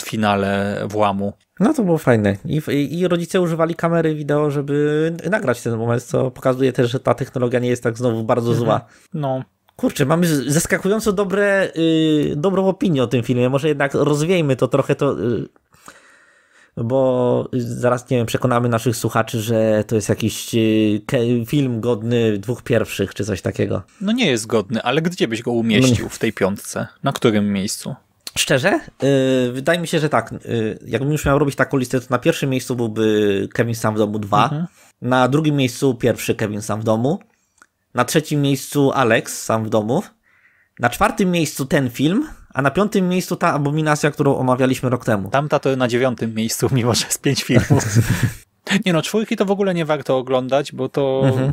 finale włamu. No to było fajne. I, I, rodzice używali kamery wideo, żeby nagrać ten moment, co pokazuje też, że ta technologia nie jest tak znowu bardzo mhm. zła. No. Kurczę, mamy zaskakująco dobre, yy, dobrą opinię o tym filmie. Może jednak rozwiejmy to trochę, to, yy, bo zaraz, nie wiem, przekonamy naszych słuchaczy, że to jest jakiś yy, film godny dwóch pierwszych, czy coś takiego. No nie jest godny, ale gdzie byś go umieścił no w tej piątce? Na którym miejscu? Szczerze, yy, wydaje mi się, że tak. Yy, jakbym już miał robić taką listę, to na pierwszym miejscu byłby Kevin Sam w domu 2, mhm. na drugim miejscu pierwszy Kevin Sam w domu, na trzecim miejscu Alex sam w domu, na czwartym miejscu ten film, a na piątym miejscu ta abominacja, którą omawialiśmy rok temu. Tamta to na dziewiątym miejscu, mimo że jest pięć filmów. Nie no, czwórki to w ogóle nie warto oglądać, bo to, mhm.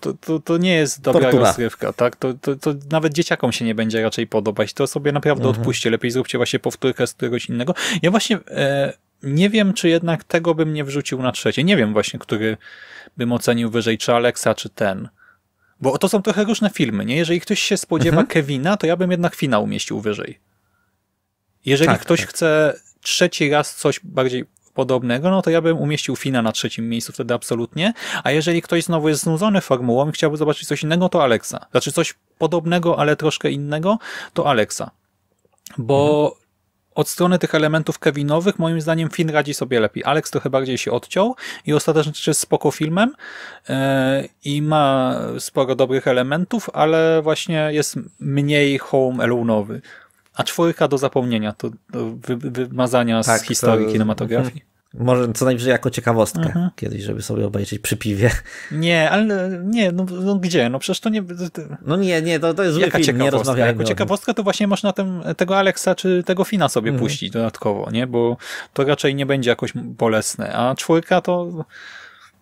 to, to, to, nie jest dobra Tortura. rozrywka, tak? To, to, to nawet dzieciakom się nie będzie raczej podobać. To sobie naprawdę mhm. odpuśćcie. Lepiej zróbcie właśnie powtórkę z któregoś innego. Ja właśnie e, nie wiem, czy jednak tego bym nie wrzucił na trzecie. Nie wiem właśnie, który bym ocenił wyżej, czy Alexa, czy ten. Bo to są trochę różne filmy, nie? Jeżeli ktoś się spodziewa mhm. Kevina, to ja bym jednak Fina umieścił wyżej. Jeżeli tak, ktoś tak. chce trzeci raz coś bardziej podobnego, no to ja bym umieścił Fina na trzecim miejscu wtedy absolutnie, a jeżeli ktoś znowu jest znudzony formułą i chciałby zobaczyć coś innego, to Alexa. Znaczy coś podobnego, ale troszkę innego, to Alexa. Bo mhm. Od strony tych elementów Kevinowych moim zdaniem Finn radzi sobie lepiej. Alex trochę bardziej się odciął i ostatecznie jest spoko filmem yy, i ma sporo dobrych elementów, ale właśnie jest mniej home alone'owy. A czwórka do zapomnienia, to do wy, wymazania tak, z historii to... kinematografii. Może co najwyżej jako ciekawostkę mhm. kiedyś, żeby sobie obejrzeć przy piwie. Nie, ale nie, no, no gdzie? No przecież to nie... To... No nie, nie, to, to jest Jaka film, nie rozmawiajmy Jako ciekawostka to właśnie można ten, tego Alexa czy tego Fina sobie mhm. puścić dodatkowo, nie? Bo to raczej nie będzie jakoś bolesne, a czwórka to...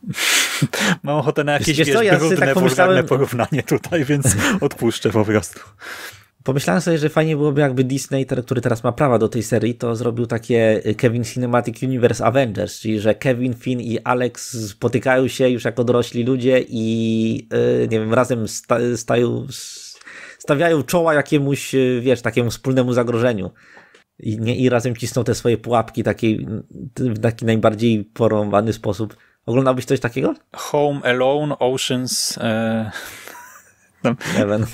Mam ochotę na jakieś wiesz, wiesz, ja tak pomyślałem... porównanie tutaj, więc odpuszczę po prostu. Pomyślałem sobie, że fajnie byłoby jakby Disney, który teraz ma prawa do tej serii, to zrobił takie y, Kevin Cinematic Universe Avengers, czyli że Kevin, Finn i Alex spotykają się już jako dorośli ludzie i yy, nie wiem, razem sta stają, stawiają czoła jakiemuś, y, wiesz, takiemu wspólnemu zagrożeniu. I, nie, i razem cisną te swoje pułapki taki, w taki najbardziej porąbany sposób. Oglądałbyś coś takiego? Home Alone, Oceans... E, tam,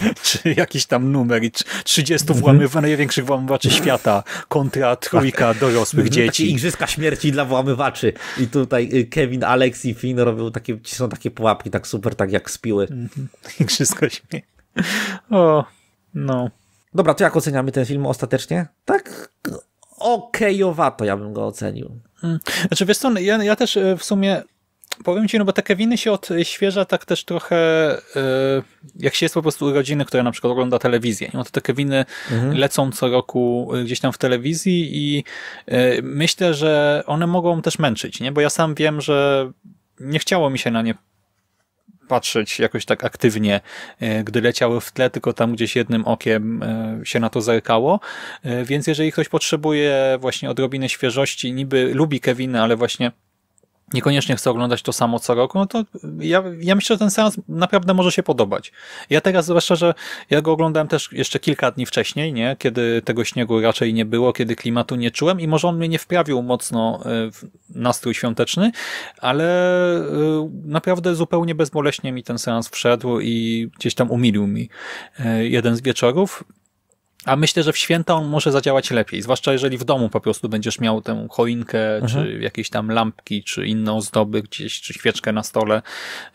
czy jakiś tam numer i 30 mhm. włamywa, największych włamywaczy świata kontra trójka dorosłych dzieci. Takie igrzyska śmierci dla włamywaczy. I tutaj y, Kevin, Alex i Finn robią takie, są takie pułapki, tak super, tak jak spiły. Mhm. Igrzyska śmierci. O, no. Dobra, to jak oceniamy ten film ostatecznie? Tak okejowato ja bym go ocenił. Mm. Znaczy, wiesz co, ja, ja też y, w sumie powiem ci, no bo te Keviny się odświeża tak też trochę, e, jak się jest po prostu urodziny, które na przykład ogląda telewizję. No to te Keviny mhm. lecą co roku gdzieś tam w telewizji i e, myślę, że one mogą też męczyć, nie? Bo ja sam wiem, że nie chciało mi się na nie patrzeć jakoś tak aktywnie, e, gdy leciały w tle, tylko tam gdzieś jednym okiem się na to zerkało. Więc jeżeli ktoś potrzebuje właśnie odrobiny świeżości, niby lubi Keviny, ale właśnie niekoniecznie chce oglądać to samo co roku, no to ja, ja myślę, że ten seans naprawdę może się podobać. Ja teraz, zwłaszcza, że ja go oglądałem też jeszcze kilka dni wcześniej, nie? kiedy tego śniegu raczej nie było, kiedy klimatu nie czułem i może on mnie nie wprawił mocno e, w nastrój świąteczny, ale e, naprawdę zupełnie bezboleśnie mi ten seans wszedł i gdzieś tam umilił mi e, jeden z wieczorów. A myślę, że w święta on może zadziałać lepiej, zwłaszcza jeżeli w domu po prostu będziesz miał tę choinkę, Mhm. czy jakieś tam lampki, czy inne ozdoby gdzieś, czy świeczkę na stole,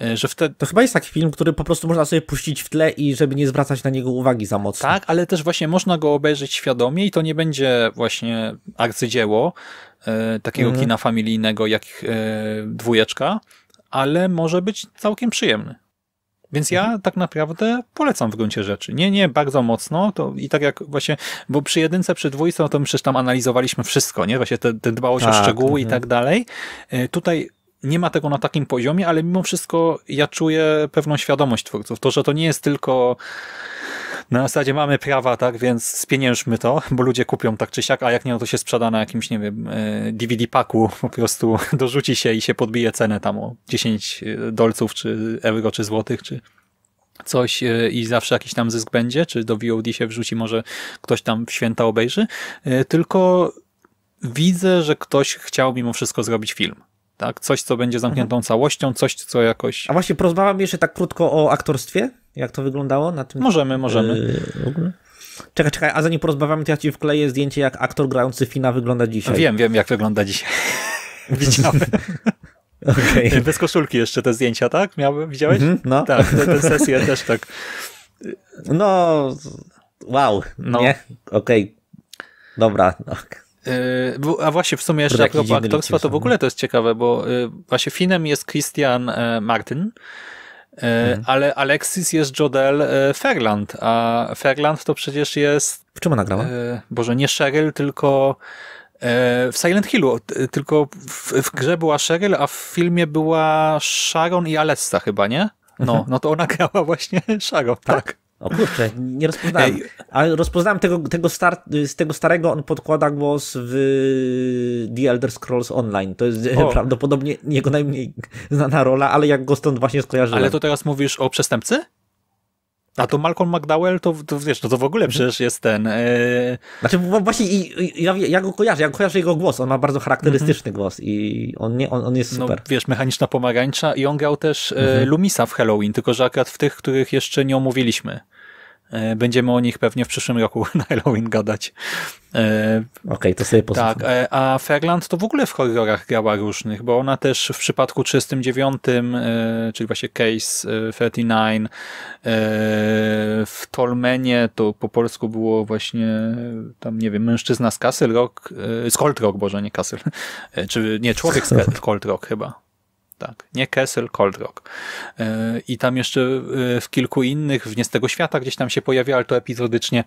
y, że wtedy To chyba jest taki film, który po prostu można sobie puścić w tle i żeby nie zwracać na niego uwagi za mocno. Tak, ale też właśnie można go obejrzeć świadomie i to nie będzie właśnie arcydzieło e, takiego Mhm. kina familijnego jak e, dwójeczka, ale może być całkiem przyjemny. Więc ja Mhm. tak naprawdę polecam w gruncie rzeczy. Nie, nie bardzo mocno, to i tak jak właśnie, bo przy jedynce, przy dwójce, no to my przecież tam analizowaliśmy wszystko, nie? Właśnie te, te dbałość o Tak, szczegóły i mhm. tak dalej. E, Tutaj nie ma tego na takim poziomie, ale mimo wszystko ja czuję pewną świadomość twórców. To, że to nie jest tylko na zasadzie mamy prawa, tak, więc spieniężmy to, bo ludzie kupią tak czy siak, a jak nie, no to się sprzeda na jakimś, nie wiem, e, DVD paku, po prostu dorzuci się i się podbije cenę tam o 10 dolców, czy euro, czy złotych, czy coś e, i zawsze jakiś tam zysk będzie, czy do VOD się wrzuci, może ktoś tam w święta obejrzy, E, tylko widzę, że ktoś chciał mimo wszystko zrobić film. Tak? Coś, co będzie zamkniętą całością, coś, co jakoś... A właśnie porozmawiam jeszcze tak krótko o aktorstwie, jak to wyglądało na tym. Możemy, możemy. Yy? Czekaj, czekaj, a zanim porozmawiamy, to ja ci wkleję zdjęcie, jak aktor grający Fina wygląda dzisiaj. Wiem, wiem, jak wygląda dzisiaj. Widziałem. Okej. Bez koszulki jeszcze te zdjęcia, tak? Widziałeś? Mhm, no. Tak, te, te sesje też tak. No, wow, No. nie? Okej. Dobra, no. Yy, a właśnie w sumie jeszcze Kurde, a propos aktorstwa, to w ogóle to jest ciekawe, bo yy, właśnie Finem jest Christian e, Martin, e, ale Alexis jest Jodel e, Fairland, a Fairland to przecież jest, W czym ona grała? e, boże, nie Cheryl, tylko w Silent Hillu, tylko w, w grze była Cheryl, a w filmie była Sharon i Alessa chyba, nie? No, no to ona grała właśnie Sharon, tak. O kurczę, nie rozpoznałem. Ej. Ale rozpoznałem tego, tego star, z tego starego, on podkłada głos w The Elder Scrolls Online. To jest O. prawdopodobnie jego najmniej znana rola, ale jak go stąd właśnie skojarzyłem. Ale to teraz mówisz o przestępcy? A to Malcolm McDowell, to, to wiesz, no to w ogóle przecież jest ten... E, Znaczy właśnie i, i, ja, ja go kojarzę, ja kojarzę jego głos, on ma bardzo charakterystyczny Mhm. głos i on, nie, on, on jest no super. wiesz, mechaniczna pomarańcza i on grał też e, Lumisa w Halloween, tylko że akurat w tych, których jeszcze nie omówiliśmy. E, będziemy o nich pewnie w przyszłym roku na Halloween gadać. E, Okej, to sobie posłucham. tak, e, a Fairland to w ogóle w horrorach grała różnych, bo ona też w przypadku 39, e, czyli właśnie Case e, 39, e, w Tolmenie to po polsku było właśnie tam, nie wiem, mężczyzna z Castle Rock, z Cold Rock, Boże, nie Castle, czy nie, człowiek z Cold Rock chyba. Tak, nie Castle, Cold Rock. E, I tam jeszcze e, w kilku innych, w Nie z tego świata gdzieś tam się pojawia, ale to epizodycznie.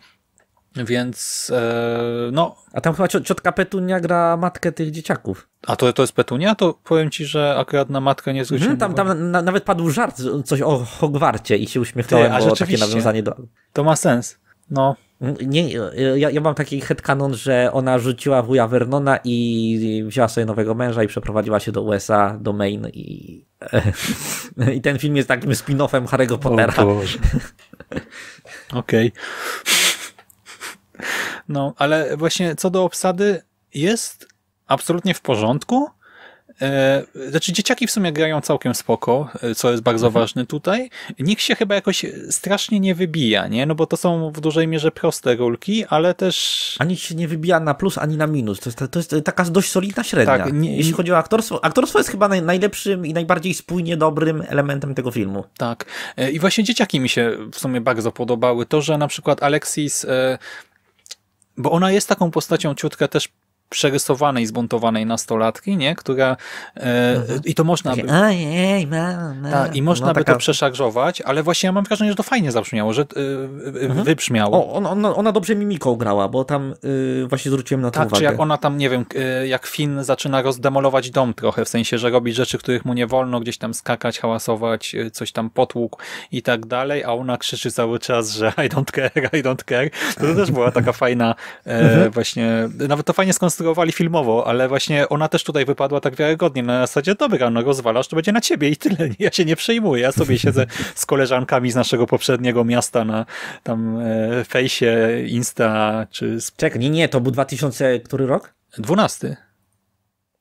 Więc e, no, A tam chyba cio- ciotka Petunia gra matkę tych dzieciaków. a to, to jest Petunia? To powiem ci, że akurat na matkę nie zwróciłem Mhm, tam tam na, nawet padł żart, coś o Hogwarcie i się uśmiechnąłem, Ty, a bo takie nawiązanie do... To ma sens. No, Nie, ja, ja mam taki headcanon, że ona rzuciła wuja Vernona i wzięła sobie nowego męża i przeprowadziła się do USA, do Maine i, i ten film jest takim spin-offem Harry'ego Pottera. Okej. No, ale właśnie co do obsady jest absolutnie w porządku. E, Znaczy dzieciaki w sumie grają całkiem spoko, e, co jest bardzo ważne tutaj. Nikt się chyba jakoś strasznie nie wybija, nie? No bo to są w dużej mierze proste rolki, ale też Ani się nie wybija na plus, ani na minus. To jest, to jest taka dość solidna średnia. Tak, nie- Jeśli chodzi o aktorstwo, aktorstwo jest chyba naj, najlepszym i najbardziej spójnie dobrym elementem tego filmu. Tak. E, I właśnie dzieciaki mi się w sumie bardzo podobały. To, że na przykład Alexis, bo ona jest taką postacią ciutkę też przerysowanej, zbuntowanej nastolatki, nie? Która e, i to można by, Ojej, mama. tak, i można no, by taka- to przeszarżować, ale właśnie ja mam wrażenie, że to fajnie zabrzmiało, że e, e, wybrzmiało. O, ona, ona, dobrze mimiką grała, bo tam y, właśnie zwróciłem na to Tak, uwagę. czy jak ona tam, nie wiem, jak Finn zaczyna rozdemolować dom trochę, w sensie, że robi rzeczy, których mu nie wolno, gdzieś tam skakać, hałasować, coś tam potłuk i tak dalej, a ona krzyczy cały czas, że I don't care, I don't care. To, to też była taka fajna e, właśnie, nawet to fajnie skonstruowali filmowo, ale właśnie ona też tutaj wypadła tak wiarygodnie, na zasadzie, dobra, no rozwalasz, to będzie na ciebie i tyle, ja się nie przejmuję, ja sobie siedzę z koleżankami z naszego poprzedniego miasta na tam e, fejsie, Insta, czy Czekaj, nie, nie, to był 2000, który rok? 12.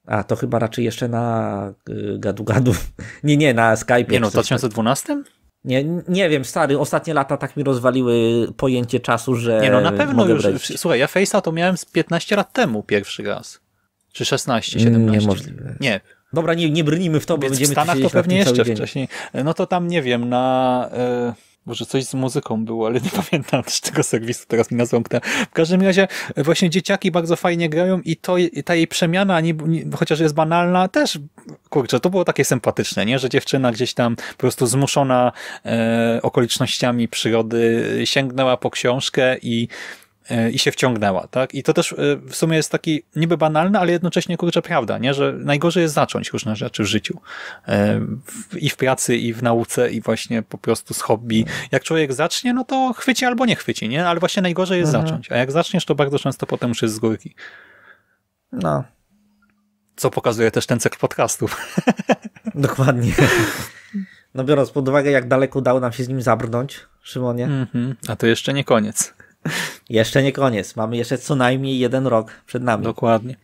A, to chyba raczej jeszcze na y, gadu gadu. Nie, nie, na Skype. Nie no, w 2012? Nie, nie wiem, stary, ostatnie lata tak mi rozwaliły pojęcie czasu, że Nie no, na pewno już. brać. Słuchaj, ja Face'a to miałem z 15 lat temu pierwszy raz. Czy 16, 17. Niemożliwe. Nie, Dobra, nie, nie brnijmy w to, bo Więc w będziemy tu Stanach to pewnie jeszcze wcześniej. No to tam nie wiem, na. E, może coś z muzyką było, ale nie pamiętam też tego serwisu, teraz mi nazwą kta. W każdym razie e, właśnie dzieciaki bardzo fajnie grają i to, ta jej przemiana, nie, chociaż jest banalna, też kurczę, to było takie sympatyczne, nie? że dziewczyna gdzieś tam po prostu zmuszona e, okolicznościami przyrody sięgnęła po książkę i i się wciągnęła, tak? I to też e, w sumie jest taki niby banalne, ale jednocześnie kurczę prawda, nie? Że najgorzej jest zacząć różne rzeczy w życiu. E, I w pracy, i w nauce, i właśnie po prostu z hobby. Jak człowiek zacznie, no to chwyci albo nie chwyci, nie? Ale właśnie najgorzej jest Mhm. zacząć. A jak zaczniesz, to bardzo często potem już jest z górki. No, Co pokazuje też ten cykl podcastów. dokładnie. No biorąc pod uwagę, jak daleko udało nam się z nim zabrnąć, Szymonie, Mhm. A to jeszcze nie koniec. Jeszcze nie koniec. Mamy jeszcze co najmniej jeden rok przed nami. Dokładnie.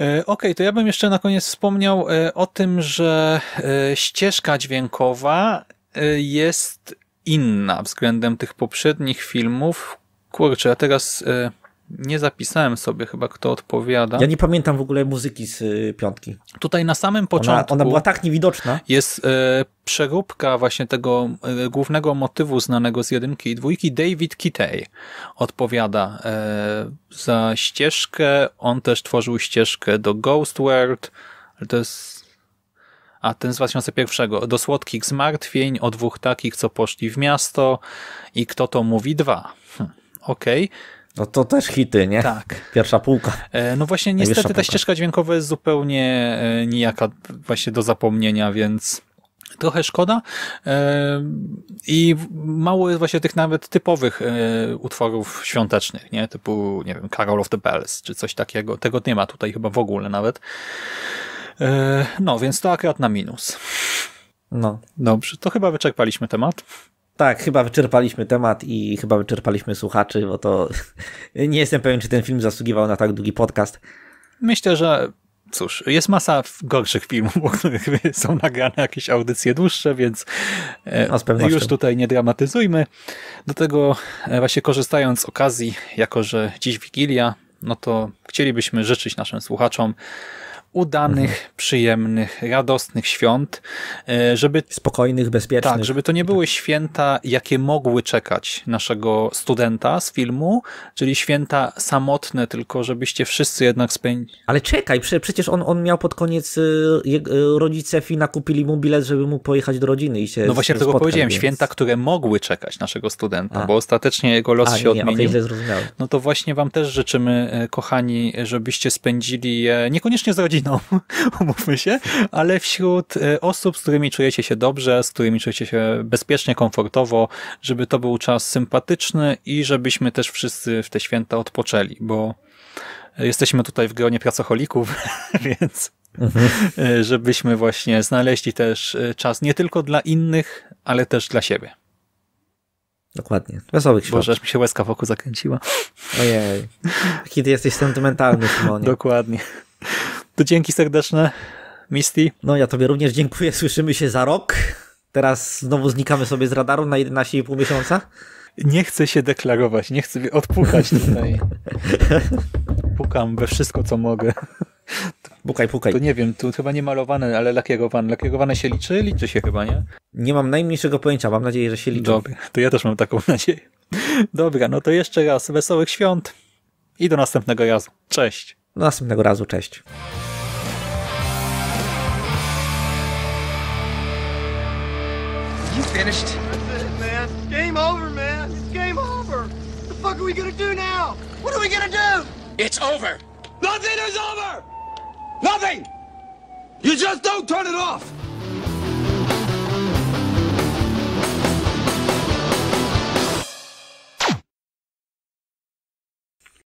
E, Okej, to ja bym jeszcze na koniec wspomniał e, o tym, że e, ścieżka dźwiękowa jest inna względem tych poprzednich filmów. Kurczę, ja teraz nie zapisałem sobie chyba, kto odpowiada. Ja nie pamiętam w ogóle muzyki z y, piątki. Tutaj na samym Ona, początku ona była tak niewidoczna. jest e, przeróbka właśnie tego e, głównego motywu znanego z jedynki i dwójki. David Kittay odpowiada e, za ścieżkę. On też tworzył ścieżkę do Ghost World. Ale to jest... A, ten z 2001. Do Słodkich Zmartwień, o dwóch takich, co poszli w miasto i Kto to mówi dwa. Hm, Okej, No to też hity, nie? tak. Pierwsza półka. E, No właśnie, niestety ta półka. ścieżka dźwiękowa jest zupełnie e, nijaka właśnie do zapomnienia, więc trochę szkoda. E, I mało jest właśnie tych nawet typowych utworów świątecznych, nie? Typu, nie wiem, Carol of the Bells, czy coś takiego. Tego nie ma tutaj chyba w ogóle nawet. No, więc to akurat na minus. No. Dobrze, to chyba wyczerpaliśmy temat. Tak, chyba wyczerpaliśmy temat i chyba wyczerpaliśmy słuchaczy, bo to nie jestem pewien, czy ten film zasługiwał na tak długi podcast. Myślę, że cóż, jest masa gorszych filmów, o których są nagrane jakieś audycje dłuższe, więc e, No, już tutaj nie dramatyzujmy. Do tego e, właśnie korzystając z okazji, jako że dziś Wigilia, no to chcielibyśmy życzyć naszym słuchaczom udanych, Mhm. przyjemnych, radosnych świąt, e, żeby Spokojnych, bezpiecznych. tak, żeby to nie były święta, jakie mogły czekać naszego studenta z filmu, czyli święta samotne, tylko żebyście wszyscy jednak spędzili Ale czekaj, prze, przecież on, on miał pod koniec, y, y, rodzice Fina kupili mu bilet, żeby mógł pojechać do rodziny i się No właśnie tego powiedziałem, więc- święta, które mogły czekać naszego studenta, A. bo ostatecznie jego los A, się nie, odmienił. zrozumiałem. No to właśnie wam też życzymy, e, kochani, żebyście spędzili je niekoniecznie z rodziną, umówmy się, ale wśród e, osób, z którymi czujecie się dobrze, z którymi czujecie się bezpiecznie, komfortowo, żeby to był czas sympatyczny i żebyśmy też wszyscy w te święta odpoczęli, bo jesteśmy tutaj w gronie pracocholików, więc e, żebyśmy właśnie znaleźli też e, czas nie tylko dla innych, ale też dla siebie. Dokładnie. Wesołych świąt. Boże, aż mi się łezka wokół zakręciła. Ojej. Ty jesteś sentymentalny, Simonie. Dokładnie. To dzięki serdeczne, Misty. No ja tobie również dziękuję. Słyszymy się za rok. Teraz znowu znikamy sobie z radaru na 11,5 miesiąca. Nie chcę się deklarować, nie chcę odpukać tutaj. Pukam we wszystko, co mogę. Pukaj, pukaj. To nie wiem, tu chyba nie malowane, ale lakierowane. Lakierowane się liczy? Liczy się chyba, nie? Nie mam najmniejszego pojęcia. Mam nadzieję, że się liczy. Dobra, to ja też mam taką nadzieję. Dobra, no to jeszcze raz wesołych świąt i do następnego razu. Cześć. Do następnego razu. Cześć. You finished? That's it, man. Game over, man. It's game over. What the fuck are we gonna do now? What are we gonna do? It's over. Nothing is over! Nothing! You just don't turn it off!